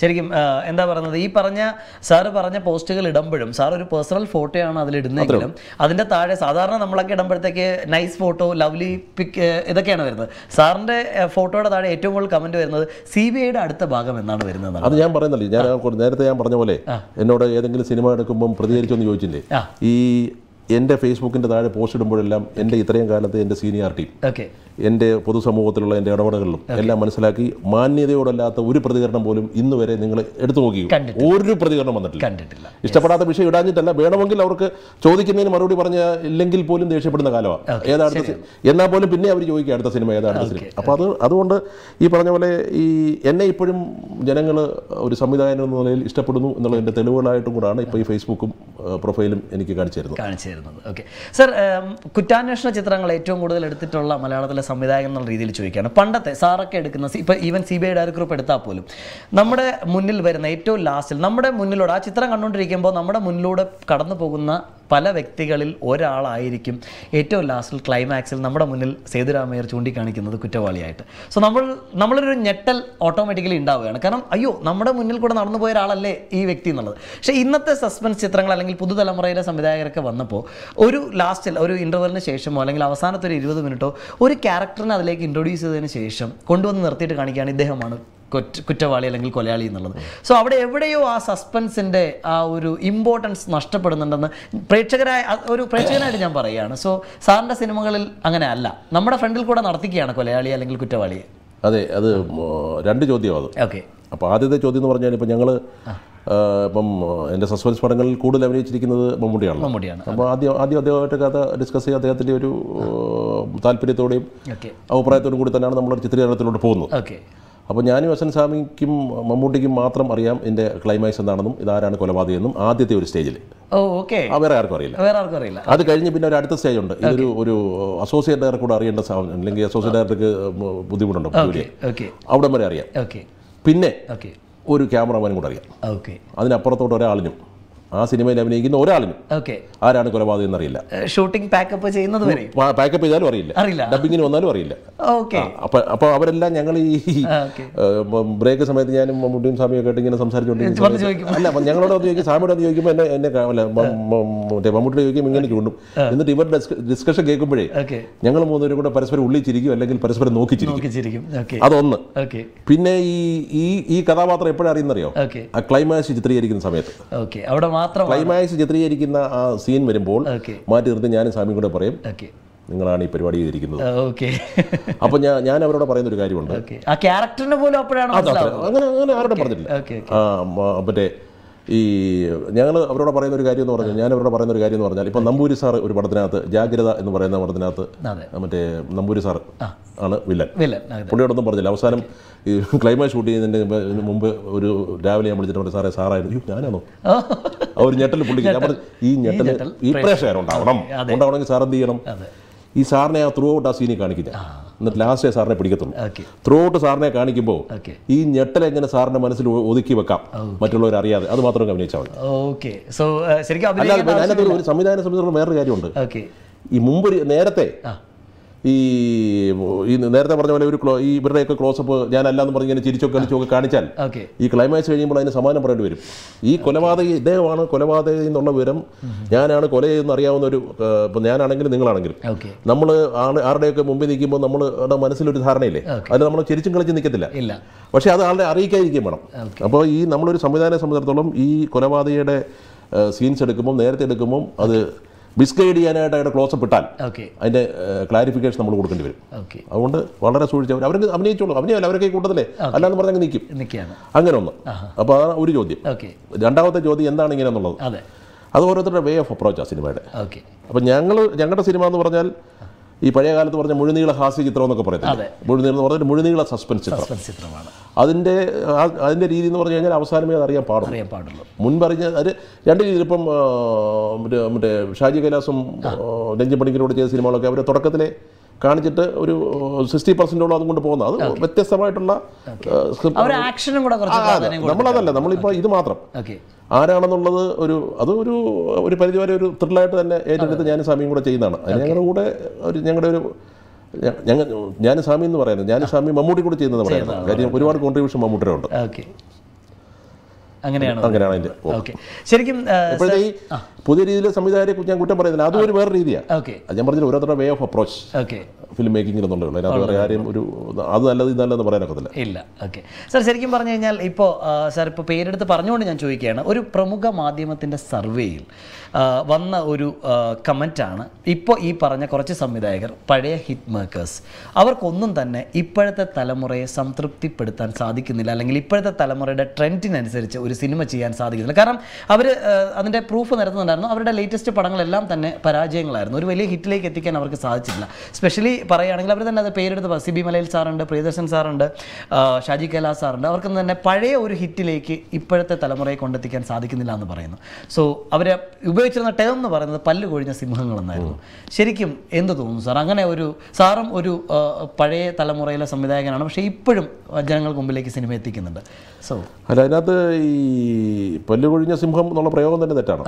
ശരിക്കും എന്താ പറയുന്നത്? ഈ പറഞ്ഞ സാറ് പറഞ്ഞ പോസ്റ്റുകൾ ഇടുമ്പോഴും സാർ ഒരു പേഴ്സണൽ ഫോട്ടോയാണ് ആണ് ഇടുന്നെങ്കിലും അതിന്റെ താഴെ സാധാരണ നമ്മളൊക്കെ ഇടുമ്പോഴത്തേക്ക് നൈസ് ഫോട്ടോ ലവ്ലി പിക് ഇതൊക്കെയാണ് വരുന്നത്. സാറിന്റെ ഫോട്ടോയുടെ താഴെ ഏറ്റവും കൂടുതൽ കമന്റ് വരുന്നത് സി ബി ഐയുടെ അടുത്ത ഭാഗം എന്നാണ് വരുന്നത് അത് ഞാൻ പറയുന്നില്ല. ഞാൻ നേരത്തെ ഞാൻ പറഞ്ഞ പോലെ എന്നോട് ഏതെങ്കിലും സിനിമ എടുക്കുമ്പം പ്രതികരിച്ചൊന്ന് ചോദിച്ചില്ലേ? ഈ എന്റെ ഫേസ്ബുക്കിന്റെ താഴെ പോസ്റ്റ് ഇടുമ്പോഴെല്ലാം എന്റെ ഇത്രയും കാലത്ത് എന്റെ സീനിയാരിറ്റി. ഓക്കെ. എന്റെ പൊതുസമൂഹത്തിലുള്ള എന്റെ ഇടപെടലുകളും എല്ലാം മനസ്സിലാക്കി മാന്യതയോടല്ലാത്ത ഒരു പ്രതികരണം പോലും ഇന്ന് വരെ നിങ്ങൾ എടുത്തു നോക്കി ഒരു പ്രതികരണം വന്നിട്ടില്ല. കണ്ടിട്ടില്ല. ഇഷ്ടപ്പെടാത്ത വിഷയം ഇടാഞ്ഞിട്ടല്ല വേണമെങ്കിൽ അവർക്ക് ചോദിക്കുന്നതിന് മറുപടി പറഞ്ഞ ഇല്ലെങ്കിൽ പോലും ദേഷ്യപ്പെടുന്ന കാലമാണ് ഏതാ അടുത്ത എന്നാൽ പോലും പിന്നെ അവർ ചോദിക്കുക അടുത്ത സിനിമ ഏതാ അടുത്ത സിനിമ. അപ്പോൾ അത് അതുകൊണ്ട് ഈ പറഞ്ഞ പോലെ ഈ എന്നെ ഇപ്പോഴും ജനങ്ങൾ ഒരു സംവിധായകൻ എന്ന നിലയിൽ ഇഷ്ടപ്പെടുന്നു എന്നുള്ളതിന്റെ തെളിവുകളായിട്ടും കൂടാണ് ഇപ്പോൾ ഈ ഫേസ്ബുക്കും പ്രൊഫൈലും എനിക്ക് കാണിച്ചു തരുന്നത്. കാണിച്ചു തരുന്നത്. ഓക്കെ. സർ കുറ്റാന്വേഷണ ചിത്രങ്ങൾ ഏറ്റവും കൂടുതൽ എടുത്തിട്ടുള്ള മലയാളത്തിലെ സംവിധായകൻ എന്നുള്ള രീതിയിൽ ചോദിക്കുകയാണ്. പണ്ടത്തെ സാറൊക്കെ എടുക്കുന്ന ഇപ്പോൾ ഇപ്പൊ even C B I director group എടുത്താൽ പോലും നമ്മുടെ മുന്നിൽ വരുന്ന ഏറ്റവും ലാസ്റ്റിൽ നമ്മുടെ മുന്നിലൂടെ ആ ചിത്രം കണ്ടുകൊണ്ടിരിക്കുമ്പോൾ നമ്മുടെ മുന്നിലൂടെ കടന്നു പോകുന്ന പല വ്യക്തികളിൽ ഒരാളായിരിക്കും ഏറ്റവും ലാസ്റ്റിൽ ക്ലൈമാക്സിൽ നമ്മുടെ മുന്നിൽ സേതുരാമയ്യർ ചൂണ്ടിക്കാണിക്കുന്നത് കുറ്റവാളിയായിട്ട്. സോ നമ്മൾ നമ്മളൊരു ഞെട്ടൽ ഓട്ടോമാറ്റിക്കലി ഉണ്ടാവുകയാണ്. കാരണം അയ്യോ നമ്മുടെ മുന്നിൽ കൂടെ നടന്നു പോയ ഒരാളല്ലേ ഈ വ്യക്തി എന്നുള്ളത്. പക്ഷേ ഇന്നത്തെ സസ്പെൻസ് ചിത്രങ്ങൾ അല്ലെങ്കിൽ പുതുതലമുറയിലെ സംവിധായകരൊക്കെ വന്നപ്പോൾ ഒരു ലാസ്റ്റിൽ ഒരു ഇന്റർവെലിന് ശേഷമോ അല്ലെങ്കിൽ അവസാനത്തെ ഒരു ഇരുപത് മിനിറ്റോ ഒരു ക്യാരക്ടറിനെ അതിലേക്ക് ഇൻട്രൊഡ്യൂസ് ചെയ്തതിന് ശേഷം കൊണ്ടുവന്ന് നിർത്തിയിട്ട് കാണിക്കുകയാണ് ഇദ്ദേഹമാണ് കുറ്റവാളി അല്ലെങ്കിൽ കൊലയാളി എന്നുള്ളത്. സോ അവിടെ എവിടെയോ ആ സസ്പെൻസിന്റെ ആ ഒരു ഇമ്പോർട്ടൻസ് നഷ്ടപ്പെടുന്നുണ്ടെന്ന് പ്രേക്ഷകരായ ഒരു പ്രേക്ഷകനായിട്ട് ഞാൻ പറയുകയാണ്. സോ സാറിന്റെ സിനിമകളിൽ അങ്ങനെ അല്ല. നമ്മുടെ ഫ്രണ്ടിൽ കൂടെ നടത്തിക്കുകയാണ് കൊലയാളി അല്ലെങ്കിൽ കുറ്റവാളിയെ അതെ അത് രണ്ട് ചോദ്യമാണ് ഓക്കെ അപ്പോൾ ആദ്യത്തെ ചോദ്യം എന്ന് പറഞ്ഞാൽ ഇപ്പം ഞങ്ങൾ ഇപ്പം എന്റെ സസ്പെൻസ് പടങ്ങളിൽ കൂടുതൽ അഭിനയിച്ചിരിക്കുന്നത് മമ്മൂട്ടിയാണ്. മമ്മൂട്ടിയാണ്. അപ്പോൾ ആദ്യം ആദ്യം അദ്ദേഹമായിട്ട് കഥ ഡിസ്കസ് ചെയ്യുക അദ്ദേഹത്തിന്റെ ഒരു താല്പര്യത്തോടെയും അഭിപ്രായത്തോടും കൂടി തന്നെയാണ് നമ്മളൊരു ചിത്രീകരണത്തിലോട്ട് പോകുന്നത്. ഓക്കെ അപ്പോൾ ഞാനും സാമിക്കും സ്വാമിക്കും മമ്മൂട്ടിക്കും മാത്രം അറിയാം എന്റെ ക്ലൈമാക്സ് എന്താണെന്നും ഇതാരാണ് കൊലപാതകം എന്നും ആദ്യത്തെ ഒരു സ്റ്റേജിൽ വേറെ ആർക്കും അറിയില്ല. വേറെ ആർക്കും അറിയില്ല. അത് കഴിഞ്ഞ് പിന്നെ ഒരു അടുത്ത സ്റ്റേജ് ഉണ്ട്. ഇതൊരു ഒരു അസോസിയേറ്റ് ഡയറക്ടർ കൂടെ അറിയേണ്ട സാധനം അല്ലെങ്കിൽ അസോസിയേറ്റ് ഡയറക്ടർക്ക് ബുദ്ധിമുട്ടുണ്ട് അവിടെ വരെ അറിയാം. ഓക്കെ പിന്നെ ഓക്കെ ഒരു ക്യാമറമാനും കൂടെ അറിയാം. ഓക്കെ അതിനപ്പുറത്തോട്ട് ഒരാളിനും ആ സിനിമയിൽ അഭിനയിക്കുന്ന ഒരാളിനും ഓക്കെ. ആരാണ് കൊലപാതകം എന്നറിയില്ല. ഷൂട്ടിംഗ് പാക്കപ്പ് ചെയ്യുന്നത് വരെ? പാക്കപ്പ് ചെയ്താലും അറിയില്ല. അറിയില്ല. ഡബിങ്ങിന് വന്നാലും അറിയില്ല. ഓക്കെ. അപ്പൊ അപ്പൊ അവരെല്ലാം ഞങ്ങൾ ഈ ബ്രേക്ക് സമയത്ത് ഞാനും മമ്മൂട്ടിയും സ്വാമിയൊക്കെ ആയിട്ട് ഇങ്ങനെ സംസാരിച്ചുകൊണ്ടിരിക്കും അല്ല ഞങ്ങളോട് ചോദിക്കും സ്വാമിയോട് അത് ചോദിക്കുമ്പോൾ എന്നെ എന്നെ അല്ല മറ്റേ മമ്മൂട്ടിയുടെ ചോദിക്കും ഇങ്ങനെ ചൂണ്ടും. എന്നിട്ട് ഇവരുടെ ഡിസ്കഷൻ കേൾക്കുമ്പോഴേ ഞങ്ങൾ മൂന്നുപേരും കൂടെ പരസ്പരം ഉള്ളിച്ചിരിക്കും അല്ലെങ്കിൽ പരസ്പരം നോക്കിച്ചിരിക്കും. അതൊന്ന്. പിന്നെ ഈ ഈ ഈ കഥാപാത്രം എപ്പോഴും അറിയുന്നറിയോ? ഓക്കെ. ആ ക്ലൈമാക്സ് ചിത്രീകരിക്കുന്ന സമയത്ത്. ഓക്കെ. അവിടെ മാത്രം ക്ലൈമാക്സ് ചിത്രീകരിക്കുന്ന ആ സീൻ വരുമ്പോൾ മാറ്റി നിർത്തി ഞാനും സ്വാമിയും കൂടെ പറയും നിങ്ങളാണ് ഈ പരിപാടി ചെയ്തിരിക്കുന്നത്. ഓക്കെ അപ്പൊ ഞാൻ ഞാൻ അവരോട് പറയുന്ന ഒരു കാര്യമുണ്ട് ആ ക്യാരക്ടറിനെ പോലും അപ്പോഴാണ് അങ്ങനെ അങ്ങനെ ആരോടും പറഞ്ഞിട്ടില്ല. ആ മറ്റേ ഈ ഞങ്ങൾ അവരോട് പറയുന്ന ഒരു കാര്യം എന്ന് പറഞ്ഞാൽ ഞാൻ അവരോട് പറയുന്ന ഒരു കാര്യം എന്ന് പറഞ്ഞാൽ ഇപ്പം നമ്പൂരി സാർ ഒരു പടത്തിനകത്ത് ജാഗ്രത എന്ന് പറയുന്ന പടത്തിനകത്ത് മറ്റേ നമ്പൂരി സാർ ആണ് വില്ലൻ. പുള്ളിയോടൊന്നും പറഞ്ഞില്ല. അവസാനം ഈ ക്ലൈമാക്സ് ഷൂട്ട് ചെയ്യുന്നതിന് മുമ്പ്- ഒരു രാവിലെ ഞാൻ വിളിച്ചിട്ട് പറഞ്ഞു സാറേ സാറായിരുന്നു. "അയ്യോ, ഞാനാണോ? ആ ഒരു ഞെട്ടൽ പുള്ളിക്ക്. ഞാൻ പറഞ്ഞു ഈ ഞെട്ടൽ. ഈ പ്രേക്ഷകരുണ്ടാവണം. ഉണ്ടാവണമെങ്കിൽ സാർ എന്ത് ചെയ്യണം? ഈ സാറിനെ ആ ത്രൂ ഔട്ട് ആ സീനിൽ കാണിക്കില്ല. എന്നിട്ട് ലാസ്റ്റേ സാറിനെ പിടിക്കത്തുള്ളൂ. ത്രൂ ഔട്ട് സാറിനെ കാണിക്കുമ്പോൾ ഈ ഞെട്ടൽ എങ്ങനെ സാറിന്റെ മനസ്സിൽ ഒതുക്കി വെക്കാം മറ്റുള്ളവർ അറിയാതെ. അത് മാത്രം അഭിനയിച്ചാൽ മതി. സോ ശരിക്കും അതിനകത്ത് ഒരു- സംവിധാന സംബന്ധിച്ചുള്ള വേറൊരു കാര്യമുണ്ട്. ഈ മുമ്പ് നേരത്തെ ഈ ഈ നേരത്തെ പറഞ്ഞ പോലെ ഒരു ക്ലോ ഈ ഇവരുടെയൊക്കെ ക്ലോസപ്പ് ഞാനല്ലാന്ന് പറഞ്ഞ് ഇങ്ങനെ ചിരിച്ചൊക്കെ കളിച്ചൊക്കെ കാണിച്ചാൽ ഈ ക്ലൈമാക്സ് കഴിയുമ്പോൾ അതിന് സമാനം പറയേണ്ടി വരും. ഈ കൊലപാതകി ഇദ്ദേഹമാണ് കൊലപാതകി എന്നുള്ള വിവരം ഞാനാണ് കൊല ചെയ്തെന്ന് അറിയാവുന്ന ഒരു ഇപ്പം ഞാനാണെങ്കിലും നിങ്ങളാണെങ്കിലും. നമ്മൾ ആണ് ആരുടെയൊക്കെ മുമ്പിൽ നിൽക്കുമ്പോൾ നമ്മൾ മനസ്സിലൊരു ധാരണയില്ലേ? അതിൽ നമ്മൾ ചിരിച്ചും കളിച്ച് നിൽക്കത്തില്ല. പക്ഷെ പക്ഷേ അത് ആളുടെ അറിയിക്കാതിരിക്കുകയും വേണം. അപ്പോൾ ഈ നമ്മളൊരു സംവിധാനത്തെ സംബന്ധിച്ചിടത്തോളം ഈ കൊലപാതകയുടെ സീൻസ് എടുക്കുമ്പോൾ നേരത്തെ എടുക്കുമ്പോൾ അത് മിസ്ഗൈഡ് ചെയ്യാനായിട്ട് അയാളുടെ ക്ലോസപ്പ് ഇട്ടാൽ ഓക്കെ അതിന്റെ ക്ലാരിഫിക്കേഷൻ നമ്മൾ കൊടുക്കേണ്ടി വരും. ഓക്കെ അതുകൊണ്ട് വളരെ സൂക്ഷിച്ച് അവർ അവർക്ക് അഭിനയിച്ചോളൂ. അഭിനയല്ല അവരൊക്കെ ഈ കൂട്ടത്തിലേ. അല്ലാന്ന് പറഞ്ഞാൽ നിൽക്കും അങ്ങനെ ഒന്ന് അപ്പോൾ അതാണ് ഒരു ചോദ്യം. ഓക്കെ രണ്ടാമത്തെ ചോദ്യം എന്താണ് ഇങ്ങനെ എന്നുള്ളത് അതെ ഓരോരുത്തരുടെ വേ ഓഫ് അപ്രോച്ചാണ് സിനിമയുടെ. ഓക്കെ അപ്പം ഞങ്ങൾ ഞങ്ങളുടെ സിനിമ എന്ന് പറഞ്ഞാൽ ഈ പഴയ കാലത്ത് പറഞ്ഞ മുഴുനീള ഹാസ്യ ചിത്രം എന്നൊക്കെ പറയുന്നത് മുഴുനീളം എന്ന് പറഞ്ഞാൽ മുഴുനീള സസ്പെൻസ് ചിത്രം. ചിത്രമാണ്. അതിന്റെ അതിന്റെ രീതി എന്ന് പറഞ്ഞു കഴിഞ്ഞാൽ അവസാനമേ അത് അറിയാൻ പാടുള്ളൂ. അറിയാൻ പാടുള്ളൂ. മുൻപറിഞ്ഞ അത് രണ്ട് രീതിയിൽ ഇപ്പം മറ്റേ ഷാജി കൈലാസും രഞ്ജൻ പണിക്കരോട് ചെയ്ത സിനിമകളൊക്കെ അവർ തുടക്കത്തിലെ കാണിച്ചിട്ട് ഒരു സിക്സ്റ്റി പെർസെന്റോളം അതും കൊണ്ട് പോകുന്നത്. അത് വ്യത്യസ്തമായിട്ടുള്ള നമ്മളതല്ല. നമ്മളിപ്പോൾ ഇത് മാത്രം. ആരാണെന്നുള്ളത് ഒരു അത് ഒരു ഒരു പരിധിവരെ ഒരു ത്രില്ലായിട്ട് തന്നെ ഏറ്റെടുത്ത് ഞാൻ സ്വാമിയും കൂടെ ചെയ്യുന്നതാണ്. അത് ഞങ്ങളുടെ കൂടെ ഒരു ഞങ്ങളുടെ ഒരു ഞാൻ ഞങ്ങൾ ഞാൻ സ്വാമി എന്ന് പറയുന്നത്. ഞാൻ സ്വാമി മമ്മൂട്ടി കൂടെ ചെയ്യുന്നത് പറയുന്നത്. കാര്യം ഒരുപാട് കോൺട്രിബ്യൂഷൻ മമ്മൂട്ടിയുടെ ഉണ്ട്. ഓക്കെ അങ്ങനെയാണോ? അങ്ങനെയാണ് അതിന്റെ ഓക്കെ. ശരിക്കും ഇപ്പോഴത്തെ ഈ പുതിയ രീതിയിലെ സംവിധായകരെ ഞാൻ കുറ്റം പറയുന്നില്ല. അതും ഒരു വേറെ രീതിയാണ് അത് ഞാൻ പറഞ്ഞത് ഓരോരുത്തരുടെ way of approach okay. Film making എന്നുള്ളൂ അതിനകത്ത് വേറെ ആരെയും ഒരു അത് നല്ലത് ഇതല്ലെന്ന് പറയാനൊക്കത്തില്ല ഇല്ല. ഓക്കെ. സാർ ശരിക്കും പറഞ്ഞു കഴിഞ്ഞാൽ ഇപ്പോൾ സാർ ഇപ്പോൾ പേരെടുത്ത് പറഞ്ഞുകൊണ്ട് ഞാൻ ചോദിക്കുകയാണ്. ഒരു പ്രമുഖ മാധ്യമത്തിന്റെ സർവേയിൽ വന്ന ഒരു കമന്റാണ് ഇപ്പോൾ ഈ പറഞ്ഞ കുറച്ച് സംവിധായകർ പഴയ ഹിറ്റ് മേക്കേഴ്സ് അവർക്കൊന്നും തന്നെ ഇപ്പോഴത്തെ തലമുറയെ സംതൃപ്തിപ്പെടുത്താൻ സാധിക്കുന്നില്ല. അല്ലെങ്കിൽ ഇപ്പോഴത്തെ തലമുറയുടെ ട്രെൻഡിനനുസരിച്ച് ഒരു സിനിമ ചെയ്യാൻ സാധിക്കുന്നില്ല. കാരണം അവർ അതിന്റെ പ്രൂഫ് നിരത്തുന്നുണ്ടായിരുന്നു. അവരുടെ ലേറ്റസ്റ്റ് പടങ്ങളെല്ലാം തന്നെ പരാജയങ്ങളായിരുന്നു. ഒരു വലിയ ഹിറ്റിലേക്ക് എത്തിക്കാൻ അവർക്ക് സാധിച്ചില്ല സ്പെഷ്യലി പറയുകയാണെങ്കിൽ അവർ തന്നെ അത് പേരെടുത്ത് സിബി മലയിൽ സാറുണ്ട് പ്രിയദർശൻ സാറുണ്ട് ഷാജി കൈലാസ് സാറുണ്ട്. അവർക്കൊന്നും തന്നെ പഴയ ഒരു ഹിറ്റിലേക്ക് ഇപ്പോഴത്തെ തലമുറയെ കൊണ്ടെത്തിക്കാൻ സാധിക്കുന്നില്ല എന്ന് പറയുന്നു. സോ അവർ ഉപയോഗിച്ചിരുന്ന ടേം എന്ന് പറയുന്നത് പല്ല് കൊഴിഞ്ഞ സിംഹങ്ങൾ എന്നായിരുന്നു ശരിക്കും എന്ത് തോന്നുന്നു സാർ? അങ്ങനെ ഒരു സാറും ഒരു പഴയ തലമുറയിലെ സംവിധായകനാണ്. പക്ഷേ ഇപ്പോഴും ജനങ്ങൾക്ക് മുമ്പിലേക്ക് സിനിമ എത്തിക്കുന്നുണ്ട്. സോ അല്ല അതിനകത്ത് ഈ പല്ല് കൊഴിഞ്ഞ സിംഹം എന്നുള്ള പ്രയോഗം തന്നെ തെറ്റാണ്.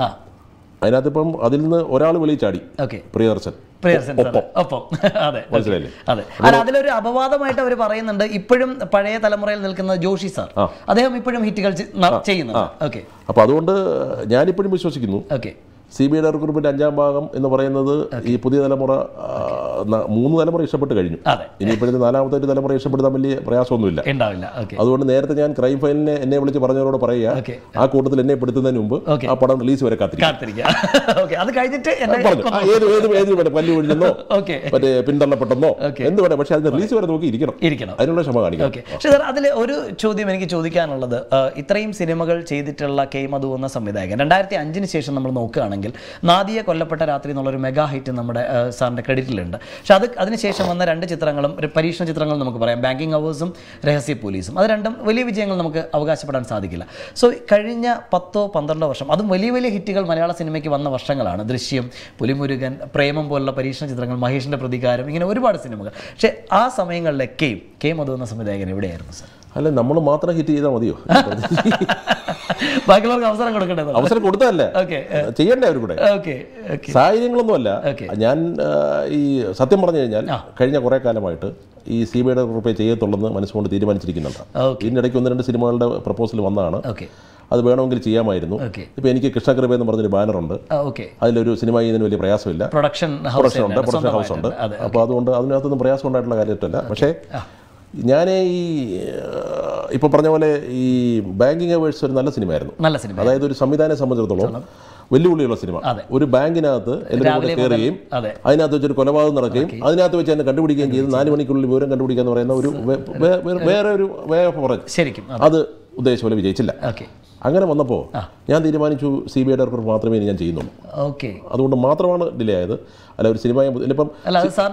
അതിനകത്ത് ഇപ്പം അതിൽ നിന്ന് ഒരാൾ വെളിയിൽ ചാടി. ഓക്കെ. പ്രിയദർശൻ. ഒപ്പം. അതെ മനസ്സിലായില്ലേ? അതെ. അല്ല അതിലൊരു അപവാദമായിട്ട് അവർ പറയുന്നുണ്ട്. ഇപ്പോഴും പഴയ തലമുറയിൽ നിൽക്കുന്ന ജോഷി സാർ. അദ്ദേഹം ഇപ്പോഴും ഹിറ്റുകൾ ചെയ്യുന്നു ഓക്കെ അപ്പോൾ അതുകൊണ്ട് ഞാനിപ്പോഴും വിശ്വസിക്കുന്നു. ഓക്കെ സി ബി ഐയുടെ റിക്രൂട്ട്മെന്റ് അഞ്ചാം ഭാഗം എന്ന് പറയുന്നത് ഈ പുതിയ തലമുറ മൂന്ന് തലമുറ ഇഷ്ടപ്പെട്ട് കഴിഞ്ഞു. ഇനിയിപ്പോഴത്തെ നാലാമത്തെ ഒരു തലമുറ ഇഷ്ടപ്പെടുത്താൻ വലിയ പ്രയാസമൊന്നുമില്ല. അതുകൊണ്ട് നേരത്തെ ഞാൻ ക്രൈം ഫയലിനെ എന്നെ വിളിച്ച് പറഞ്ഞവരോട് പറയുക. ആ കൂട്ടത്തിൽ എന്നെ പെടുത്തുന്നതിന് മുമ്പ് ആ പടം റിലീസ് വരെ കാത്തിരിക്കും കാത്തിരിക്കുക. ഓക്കെ അത് കഴിഞ്ഞിട്ട് എന്നെ പറഞ്ഞു. ഏത് ഏത് ഏത് വേണം പല്ലു ഒഴിഞ്ഞെന്നോ ഓക്കെ മറ്റേ പിന്തള്ളപ്പെട്ടെന്നോ. എന്ത് വേണം. പക്ഷെ അതിന് റിലീസ് വരെ നോക്കി ഇരിക്കണം. അതിനുള്ള ക്ഷമ കാണിക്കണം പക്ഷേ സാർ അതിൽ ഒരു ചോദ്യം എനിക്ക് ചോദിക്കാനുള്ളത് ഇത്രയും സിനിമകൾ ചെയ്തിട്ടുള്ള കെ മധു എന്ന സംവിധായകൻ രണ്ടായിരത്തി അഞ്ചിന് ശേഷം നമ്മൾ നോക്കുകയാണെങ്കിൽ നാദിയ കൊല്ലപ്പെട്ട രാത്രി എന്നുള്ളൊരു മെഗാ ഹിറ്റ് നമ്മുടെ സാറിന്റെ ക്രെഡിറ്റിലുണ്ട് പക്ഷേ അത് അതിനുശേഷം വന്ന രണ്ട് ചിത്രങ്ങളും ഒരു പരീക്ഷണ ചിത്രങ്ങളും നമുക്ക് പറയാം. ബാങ്കിങ് അവേഴ്സും രഹസ്യ പോലീസും അത് രണ്ടും വലിയ വിജയങ്ങൾ നമുക്ക് അവകാശപ്പെടാൻ സാധിക്കില്ല. സോ കഴിഞ്ഞ പത്തോ പന്ത്രണ്ടോ വർഷം അതും വലിയ വലിയ ഹിറ്റുകൾ മലയാള സിനിമയ്ക്ക് വന്ന വർഷങ്ങളാണ്. ദൃശ്യം പുലിമുരുകൻ പ്രേമം പോലുള്ള പരീക്ഷണ ചിത്രങ്ങൾ മഹേഷിന്റെ പ്രതികാരം ഇങ്ങനെ ഒരുപാട് സിനിമകൾ. പക്ഷേ ആ സമയങ്ങളിലൊക്കെയും കെ മധു എന്ന സംവിധായകൻ എവിടെയായിരുന്നു സർ? അല്ല നമ്മൾ മാത്രം ഹിറ്റ് ചെയ്താൽ മതിയോ? ബാക്കിയുള്ളവർക്ക് അവസരം കൊടുക്കേണ്ടത്. അവസരം കൊടുത്തതല്ലേ? ചെയ്യണ്ടേ അവർ കൂടെ? സാഹചര്യങ്ങളൊന്നും അല്ല ഞാൻ ഈ സത്യം പറഞ്ഞു കഴിഞ്ഞാൽ കഴിഞ്ഞ കുറേ കാലമായിട്ട് ഈ സി ബി ഐയുടെ റുപ്പേ ചെയ്യത്തുള്ളെന്ന് മനസ്സുകൊണ്ട് തീരുമാനിച്ചിരിക്കുന്നുണ്ട്. ഇതിനിടയ്ക്ക് ഒന്ന് രണ്ട് സിനിമകളുടെ പ്രപ്പോസൽ വന്നതാണ്. അത് വേണമെങ്കിൽ ചെയ്യാമായിരുന്നു. ഇപ്പൊ എനിക്ക് കൃഷ്ണകൃപ എന്ന് പറഞ്ഞൊരു ബാനറുണ്ട് അതിലൊരു സിനിമ ചെയ്യുന്നതിന് വലിയ പ്രയാസമില്ല. പ്രൊഡക്ഷൻ പ്രൊഡക്ഷൻ ഉണ്ട് പ്രൊഡക്ഷൻ ഹൗസ് ഉണ്ട്. അപ്പൊ അപ്പോൾ അതുകൊണ്ട് അതിനകത്തൊന്നും പ്രയാസം ഉണ്ടായിട്ടുള്ള കാര്യമല്ല പക്ഷേ ഞാൻ ഈ ഇപ്പോൾ പറഞ്ഞ പോലെ ഈ ബാങ്കിങ് അവേഴ്സ് ഒരു നല്ല സിനിമയായിരുന്നു. നല്ല സിനിമ അതായത് ഒരു സംവിധാനം സംബന്ധിച്ചിടത്തോളം വെല്ലുവിളിയുള്ള സിനിമ. ഒരു ബാങ്കിനകത്ത് എല്ലാവരും കയറുകയും അതെ. അതിനകത്ത് വെച്ചൊരു കൊലപാതകം നടക്കുകയും അതിനകത്ത് വെച്ച് തന്നെ കണ്ടുപിടിക്കുകയും ചെയ്ത് നാല് മണിക്കുള്ളിൽ വിവരം കണ്ടുപിടിക്കുക എന്ന് പറയുന്ന ഒരു വേറെ ഒരു വേ ഓഫ് അത്. ഉദ്ദേശിച്ച പോലെ വിജയിച്ചില്ല. അങ്ങനെ വന്നപ്പോൾ ഞാൻ തീരുമാനിച്ചു സി ബി ഐ ഡയറക്ടർ മാത്രമേ ഇനി ഞാൻ ചെയ്യുന്നുള്ളൂ. ഓക്കെ. അതുകൊണ്ട് മാത്രമാണ് ഡിലേ ആയത്. അല്ല ഒരു സിനിമ ഇപ്പം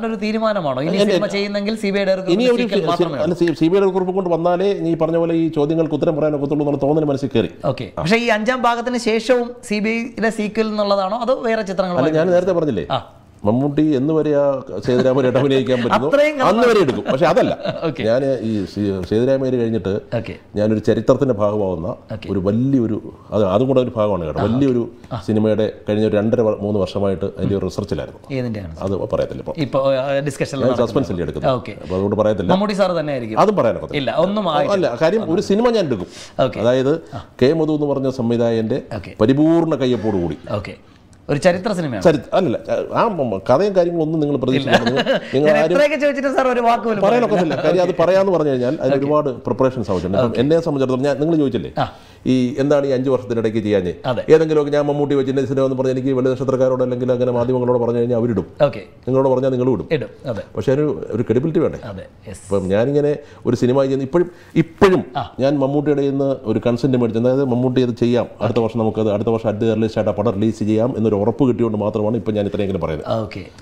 ഒരു തീരുമാനമാണോ? ഇനി ചെയ്യുന്നെങ്കിൽ സി ബി ഇനി ഒരു അല്ല സി ബി ഐയുടെ കുറിപ്പ് കൊണ്ട് വന്നാലേ നീ പറഞ്ഞ പോലെ ഈ ചോദ്യങ്ങൾക്ക് ഉത്തരം പറയാൻ ഒക്കത്തുള്ളൂ എന്നുള്ള തോന്നൽ മനസ്സിൽ കയറി. ഓക്കെ. പക്ഷേ ഈ അഞ്ചാം ഭാഗത്തിന് ശേഷവും സി ബി ഐ സീക്വൽ എന്നുള്ളതാണോ? അതോ വേറെ ചിത്രങ്ങളോ ഞാൻ നേരത്തെ പറഞ്ഞില്ലേ. മമ്മൂട്ടി എന്ന് വരെ ആ സേതുരാമയ്യായിട്ട് അഭിനയിക്കാൻ പറ്റുന്നു. അന്ന് വരെ എടുക്കും. പക്ഷെ അതല്ല. ഞാൻ ഈ സേതുരാമേരി കഴിഞ്ഞിട്ട് ഞാനൊരു ചരിത്രത്തിന്റെ ഭാഗമാവുന്ന ഒരു വലിയൊരു അത് അതും കൂടെ ഒരു ഭാഗമാണ് കേട്ടോ. വലിയൊരു സിനിമയുടെ കഴിഞ്ഞ ഒരു രണ്ടര മൂന്ന് വർഷമായിട്ട് അതിന്റെ ഒരു റിസർച്ചിലായിരുന്നു. അത് പറയത്തില്ല ഇപ്പോൾ സസ്പെൻസ് അല്ലേ എടുക്കുന്നത്? അപ്പോൾ അതുകൊണ്ട് പറയത്തില്ല. മമ്മൂട്ടി സാർ തന്നെ ആയിരിക്കും. അതും പറയാനൊക്കെ ഇല്ല ഒന്നും അല്ല കാര്യം ഒരു സിനിമ ഞാൻ എടുക്കും. അതായത് കെ മധു എന്ന് പറഞ്ഞ സംവിധായകന്റെ പരിപൂർണ പരിപൂർണ കയ്യൊപ്പോട് കൂടി ഓക്കെ ഒരു ചരിത്ര സിനിമയാണ്. ചരിത്ര അല്ലല്ല ആ കഥയും കാര്യങ്ങളൊന്നും നിങ്ങൾ സാർ ഒരു വാക്ക് പോലും പറയാനൊക്കത്തില്ല. കാര്യം അത് പറയാന്ന് പറഞ്ഞു കഴിഞ്ഞാൽ അതിന് ഒരുപാട് പ്രിപ്പറേഷൻസ് ആവശ്യമുണ്ട്. എന്നെ സംബന്ധിച്ചിടത്തോളം ഞാൻ നിങ്ങൾ ചോദിച്ചില്ലേ. ഈ എന്താണ് ഈ അഞ്ച് വർഷത്തിനിടയ്ക്ക് ചെയ്യാൻ ഏതെങ്കിലും ഒക്കെ ഞാൻ മമ്മൂട്ടി വെച്ചിന്റെ സിനിമ എന്ന് പറഞ്ഞാൽ എനിക്ക് വലിയ നക്ഷത്രക്കാരോട് അല്ലെങ്കിൽ അങ്ങനെ മാധ്യമങ്ങളോട് പറഞ്ഞു കഴിഞ്ഞാൽ അവരിടും. നിങ്ങളോട് പറഞ്ഞാൽ നിങ്ങൾ ഇടും. പക്ഷേ ഒരു ഒരു ക്രെഡിബിലിറ്റി വേണ്ടേ? അപ്പം ഞാനിങ്ങനെ ഒരു സിനിമ ചെയ്യുന്ന ഇപ്പോഴും ഇപ്പോഴും ഞാൻ മമ്മൂട്ടിയുടെ നിന്ന് ഒരു കൺസെന്റ് മേടിച്ചു അതായത് മമ്മൂട്ടി ഇത് ചെയ്യാം. അടുത്ത വർഷം നമുക്കത് അടുത്ത വർഷം അടുത്ത റിലീസ് ആയിട്ട് ആ പടം റിലീസ് ചെയ്യാം എന്നൊരു ഉറപ്പ് കിട്ടിയോണ്ട് മാത്രമാണ് ഇപ്പം ഞാൻ ഇത്രയെങ്കിലും പറയുന്നത്.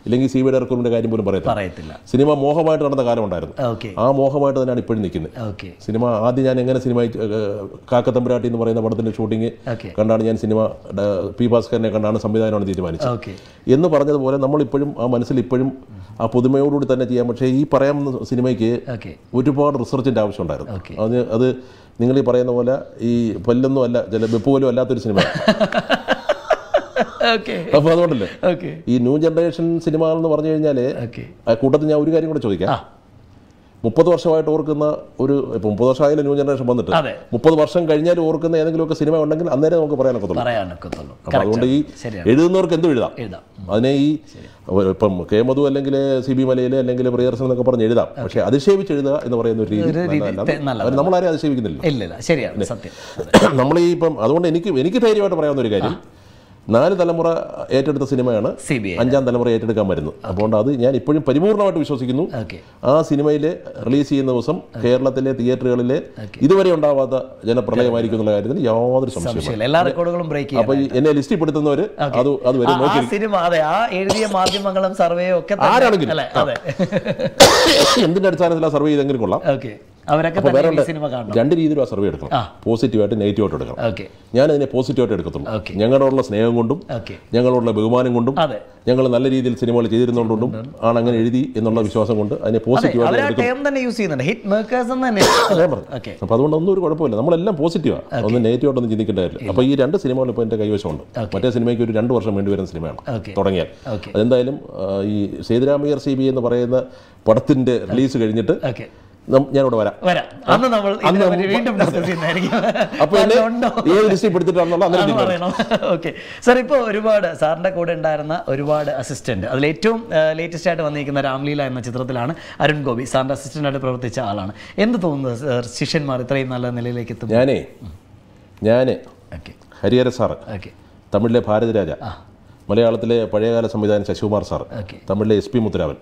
ഇല്ലെങ്കിൽ സി വി ഡയറക്ടറിന്റെ കാര്യം പോലും പറയത്തില്ല. സിനിമ മോഹമായിട്ട് നടന്ന കാലം ഉണ്ടായിരുന്നു ആ മോഹമായിട്ട് തന്നെയാണ് ഇപ്പോഴും നിൽക്കുന്നത്. സിനിമ ആദ്യം ഞാൻ എങ്ങനെ സിനിമ കാക്കത്തമ്പുരാട്ടി എന്ന് പറയുന്ന പടത്തിന്റെ ഷൂട്ടിംഗ് കണ്ടാണ് ഞാൻ സിനിമ പി ഭാസ്കരനെ കണ്ടാണ് സംവിധാനമാണ് തീരുമാനിച്ചത്. എന്ന് പറഞ്ഞതുപോലെ നമ്മൾ ഇപ്പോഴും ആ മനസ്സിൽ ഇപ്പോഴും ആ പുതുമയോടുകൂടി തന്നെ ചെയ്യാം. പക്ഷേ ഈ പറയാവുന്ന സിനിമയ്ക്ക് ഒരുപാട് റിസർച്ചിന്റെ ആവശ്യം ഉണ്ടായിരുന്നു അത് അത് നിങ്ങൾ ഈ പറയുന്ന പോലെ ഈ പല്ലൊന്നും അല്ല ചില വെപ്പുപോലും അല്ലാത്തൊരു സിനിമ അപ്പൊ അപ്പോൾ അതുകൊണ്ടല്ലേ ഈ ന്യൂ ജനറേഷൻ സിനിമകൾ എന്ന് പറഞ്ഞു കഴിഞ്ഞാൽ കൂട്ടത്തിൽ ഞാൻ ഒരു കാര്യം കൂടെ ചോദിക്കാം. മുപ്പത് വർഷമായിട്ട് ഓർക്കുന്ന ഒരു ഇപ്പൊ മുപ്പത് വർഷമായാലും ന്യൂ ജനറേഷൻ വന്നിട്ട് മുപ്പത് വർഷം കഴിഞ്ഞാലും ഓർക്കുന്ന ഏതെങ്കിലുമൊക്കെ സിനിമ ഉണ്ടെങ്കിൽ അന്നേരം നമുക്ക് പറയാനൊക്കത്തുള്ളൂ. അതുകൊണ്ട് ഈ എഴുതുന്നവർക്ക് എന്തും എഴുതാം. അതിനെ ഈ ഇപ്പം കെ മധു അല്ലെങ്കിൽ സി ബി മലയിൽ അല്ലെങ്കിൽ പ്രിയദർശൻ എന്നൊക്കെ പറഞ്ഞ് എഴുതാം. പക്ഷേ അധിക്ഷേപിച്ച് എഴുതുക എന്ന് പറയുന്ന ഒരു രീതി നമ്മളാരും സത്യം. നമ്മൾ ഈ ഇപ്പം അതുകൊണ്ട് എനിക്ക് എനിക്ക് ധൈര്യമായിട്ട് പറയാവുന്ന ഒരു കാര്യം നാല് തലമുറ ഏറ്റെടുത്ത സിനിമയാണ് അഞ്ചാം തലമുറ ഏറ്റെടുക്കാൻ വരുന്നത്. അതുകൊണ്ട് അത് ഞാൻ ഇപ്പോഴും പരിപൂർണമായിട്ട് വിശ്വസിക്കുന്നു. ആ സിനിമയിൽ റിലീസ് ചെയ്യുന്ന ദിവസം കേരളത്തിലെ തിയേറ്ററുകളിലെ ഇതുവരെ ഉണ്ടാവാത്ത ജനപ്രളയമായിരിക്കും എന്നുള്ള കാര്യത്തിൽ യാതൊരു സംശയവും എല്ലാ റെക്കോർഡുകളും ബ്രേക്ക് അപ്പൊ എന്നെ ലിസ്റ്റിൽ പെടുത്തുന്നവർ അത് അത് വരും. സിനിമ അതെ ആ എഴുതിയ മാധ്യമങ്ങളും സർവേയും ഒക്കെ ആരാണെങ്കിലും. എന്തിന്റെ അടിസ്ഥാനത്തിൽ ആ സർവേ ചെയ്തെങ്കിലും കൊള്ളാം. അവരൊക്കെ സിനിമ കാണണം. രണ്ട് രീതിയിലും ആ സർവേ എടുക്കണം. പോസിറ്റീവായിട്ട് നെഗറ്റീവായിട്ട് എടുക്കണം. ഞാൻ അതിനെ പോസിറ്റീവായിട്ട് എടുക്കത്തുള്ളൂ. ഞങ്ങളോടുള്ള സ്നേഹം കൊണ്ടും ഞങ്ങളോടുള്ള ബഹുമാനം കൊണ്ടും ഞങ്ങൾ നല്ല രീതിയിൽ സിനിമകൾ ചെയ്തിരുന്നതുകൊണ്ടും ആണ് അങ്ങനെ എഴുതി എന്നുള്ള വിശ്വാസം കൊണ്ട് അതിനെ പോസിറ്റീവായിട്ട് അപ്പൊ അതുകൊണ്ട് ഒന്നും ഒരു കുഴപ്പമില്ല. നമ്മളെല്ലാം പോസിറ്റീവാണ് ഒന്നും നെഗറ്റീവായിട്ടൊന്നും ചിന്തിക്കേണ്ട കാര്യമില്ല അപ്പോൾ ഈ രണ്ട് സിനിമകൾ ഇപ്പോൾ എന്റെ കൈവശമുണ്ട്. മറ്റേ സിനിമയ്ക്ക് ഒരു രണ്ട് വർഷം വേണ്ടി വരുന്ന സിനിമയാണ്. തുടങ്ങിയാൽ. അതെന്തായാലും ഈ സേതുരാമയ്യർ സി ബി എന്ന് പറയുന്ന പടത്തിന്റെ റിലീസ് കഴിഞ്ഞിട്ട് ഞാനിവിടെ വരാം. വരാം. അന്ന് നമ്മൾ വീണ്ടും ഡിസ്കസ് ചെയ്യുന്നതായിരിക്കും. അപ്പോൾ ഏത് അന്നേരം. പറയണം. ഓക്കെ സാർ ഇപ്പോൾ ഒരുപാട് സാറിന്റെ കൂടെ ഉണ്ടായിരുന്ന ഒരുപാട് അസിസ്റ്റന്റ് അതിൽ ഏറ്റവും ലേറ്റസ്റ്റ് ആയിട്ട് വന്നിരിക്കുന്ന രാംലീല എന്ന ചിത്രത്തിലാണ് അരുൺ ഗോപി സാറിന്റെ അസിസ്റ്റന്റായിട്ട് പ്രവർത്തിച്ച ആളാണ്. എന്ത് തോന്നുന്നത് സാർ ശിഷ്യന്മാർ ഇത്രയും നല്ല നിലയിലേക്ക് എത്തും ഞാനേ ഞാൻ ഹരിഹര സാറ്. ഓക്കെ തമിഴിലെ ഭാരതിരാജ. മലയാളത്തിലെ പഴയകാല സംവിധായകൻ ശശികുമാർ സാർ തമിഴിലെ എസ് പി മുത്തുരാമൻ.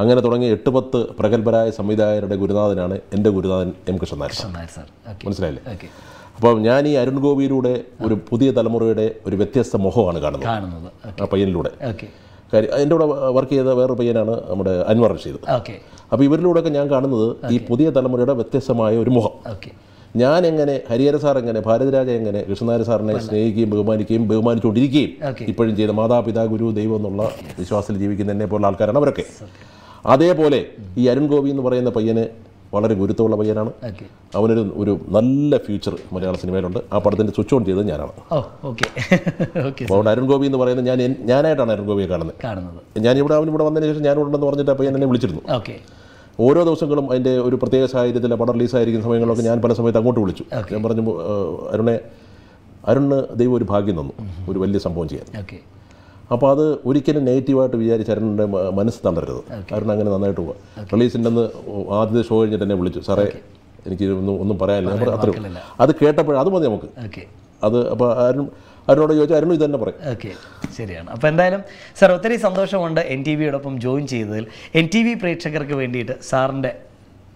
അങ്ങനെ തുടങ്ങി എട്ട് പത്ത് പ്രഗത്ഭരായ സംവിധായകരുടെ ഗുരുനാഥനാണ് എന്റെ ഗുരുനാഥൻ എം കൃഷ്ണനായർ സാർ. മനസ്സിലായില്ലേ? അപ്പം അപ്പോൾ ഞാൻ ഈ അരുൺ ഗോപിയിലൂടെ ഒരു പുതിയ തലമുറയുടെ ഒരു വ്യത്യസ്ത മുഖമാണ് കാണുന്നത്. ആ പയ്യനിലൂടെ. കാര്യം എന്റെ കൂടെ വർക്ക് ചെയ്ത വേറൊരു പയ്യനാണ് നമ്മുടെ അൻവർ റഷീദ്. അപ്പോൾ ഇവരിലൂടെയൊക്കെ ഞാൻ കാണുന്നത് ഈ പുതിയ തലമുറയുടെ വ്യത്യസ്തമായ ഒരു മുഖം ഞാൻ എങ്ങനെ ഹരിഹര സാർ എങ്ങനെ ഭാരതരാജ എങ്ങനെ കൃഷ്ണനായർ സാറിനെ സ്നേഹിക്കുകയും ബഹുമാനിക്കുകയും ബഹുമാനിച്ചുകൊണ്ടിരിക്കുകയും ഇപ്പോഴും ചെയ്ത മാതാപിതാ ഗുരു ദൈവം എന്നുള്ള വിശ്വാസത്തിൽ ജീവിക്കുന്ന എന്നെ പോലുള്ള ആൾക്കാരാണ് അവരൊക്കെ. അതേപോലെ ഈ അരുൺ ഗോപി എന്ന് പറയുന്ന പയ്യന് വളരെ ഗുരുത്വമുള്ള പയ്യനാണ്. അവനൊരു ഒരു നല്ല ഫ്യൂച്ചർ മലയാള സിനിമയിലുണ്ട്. ആ പടത്തിന്റെ സ്വിച്ച് ഓൺ ചെയ്തത് ഞാനാണ്. അതുകൊണ്ട് അരുൺ ഗോപി എന്ന് പറയുന്നത് ഞാൻ ഞാനായിട്ടാണ് അരുൺ ഗോപിയെ കാണുന്നത്. കാണുന്നത്. ഞാൻ ഇവിടെ അവൻ ഇവിടെ വന്നതിന് ശേഷം ഞാൻ ഉണ്ടെന്ന് പറഞ്ഞിട്ട് പയ്യൻ എന്നെ വിളിച്ചിരുന്നു. ഓക്കെ. ഓരോ ദിവസങ്ങളും അതിന്റെ ഒരു പ്രത്യേക സാഹചര്യത്തിൽ പടം റിലീസായിരിക്കുന്ന സമയങ്ങളൊക്കെ ഞാൻ പല സമയത്ത് അങ്ങോട്ട് വിളിച്ചു. ഞാൻ പറഞ്ഞു "ഏഹ്, അരുണെ അരുണ് ദൈവം ഒരു ഭാഗ്യം തന്നു. ഒരു വലിയ സംഭവം ചെയ്യാൻ. ഓക്കെ. അപ്പോൾ അത് ഒരിക്കലും നെഗറ്റീവായിട്ട് വിചാരിച്ച് അരുണിന്റെ മനസ്സ് തളരരുത്. അരുൺ അങ്ങനെ നന്നായിട്ട് പോവാ. റിലീസിന്റെ അന്ന് ആദ്യത്തെ ഷോ കഴിഞ്ഞിട്ട് എന്നെ വിളിച്ചു. സാറേ എനിക്ക് ഒന്നും ഒന്നും പറയാനില്ല. അത്രയും അത് കേട്ടപ്പോൾ അത് മതി നമുക്ക്. ഓക്കെ. അത് അപ്പോൾ അരുൺ അരുണോട് ചോദിച്ചാൽ അരുൺ ഇത് തന്നെ പറയും. ഓക്കെ ശരിയാണ്. അപ്പോൾ എന്തായാലും സാർ ഒത്തിരി സന്തോഷമുണ്ട് എൻ ടി വിയോടൊപ്പം ജോയിൻ ചെയ്തതിൽ. എൻ ടി വി പ്രേക്ഷകർക്ക് വേണ്ടിയിട്ട് സാറിന്റെ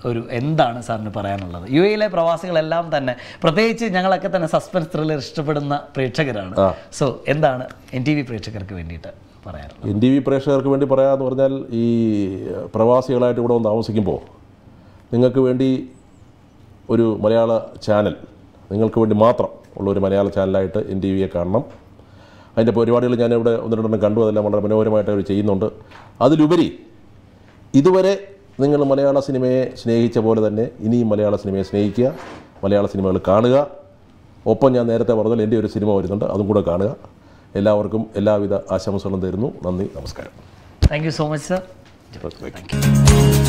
ഒരു എന്താണ് സാറിന് പറയാനുള്ളത്? യു എയിലെ പ്രവാസികളെല്ലാം തന്നെ പ്രത്യേകിച്ച് ഞങ്ങളൊക്കെ തന്നെ സസ്പെൻസ് ത്രില്ലർ ഇഷ്ടപ്പെടുന്ന പ്രേക്ഷകരാണ്. സോ എന്താണ് എൻ ടി വി പ്രേക്ഷകർക്ക് വേണ്ടിയിട്ട് പറയാനുള്ളത്? എൻ ടി വി പ്രേക്ഷകർക്ക് വേണ്ടി പറയാമെന്ന് പറഞ്ഞാൽ ഈ പ്രവാസികളായിട്ട് ഇവിടെ വന്ന് താമസിക്കുമ്പോൾ നിങ്ങൾക്ക് വേണ്ടി ഒരു മലയാള ചാനൽ നിങ്ങൾക്ക് വേണ്ടി മാത്രം ഉള്ള ഒരു മലയാള ചാനലായിട്ട് എൻ ടി വിയെ കാണണം. അതിന്റെ പരിപാടികൾ ഞാനിവിടെ ഒന്ന് രണ്ടെണ്ണം കണ്ടു അതെല്ലാം വളരെ മനോഹരമായിട്ട് അവർ ചെയ്യുന്നുണ്ട്. അതിലുപരി ഇതുവരെ നിങ്ങൾ മലയാള സിനിമയെ സ്നേഹിച്ച പോലെ തന്നെ ഇനിയും മലയാള സിനിമയെ സ്നേഹിക്കുക മലയാള സിനിമകൾ കാണുക. ഒപ്പം ഞാൻ നേരത്തെ പറഞ്ഞാൽ എന്റെ ഒരു സിനിമ വരുന്നുണ്ട് അതും കൂടെ കാണുക. എല്ലാവർക്കും എല്ലാവിധ ആശംസകളും തരുന്നു. നന്ദി നമസ്കാരം. Thank you so much sir thank you.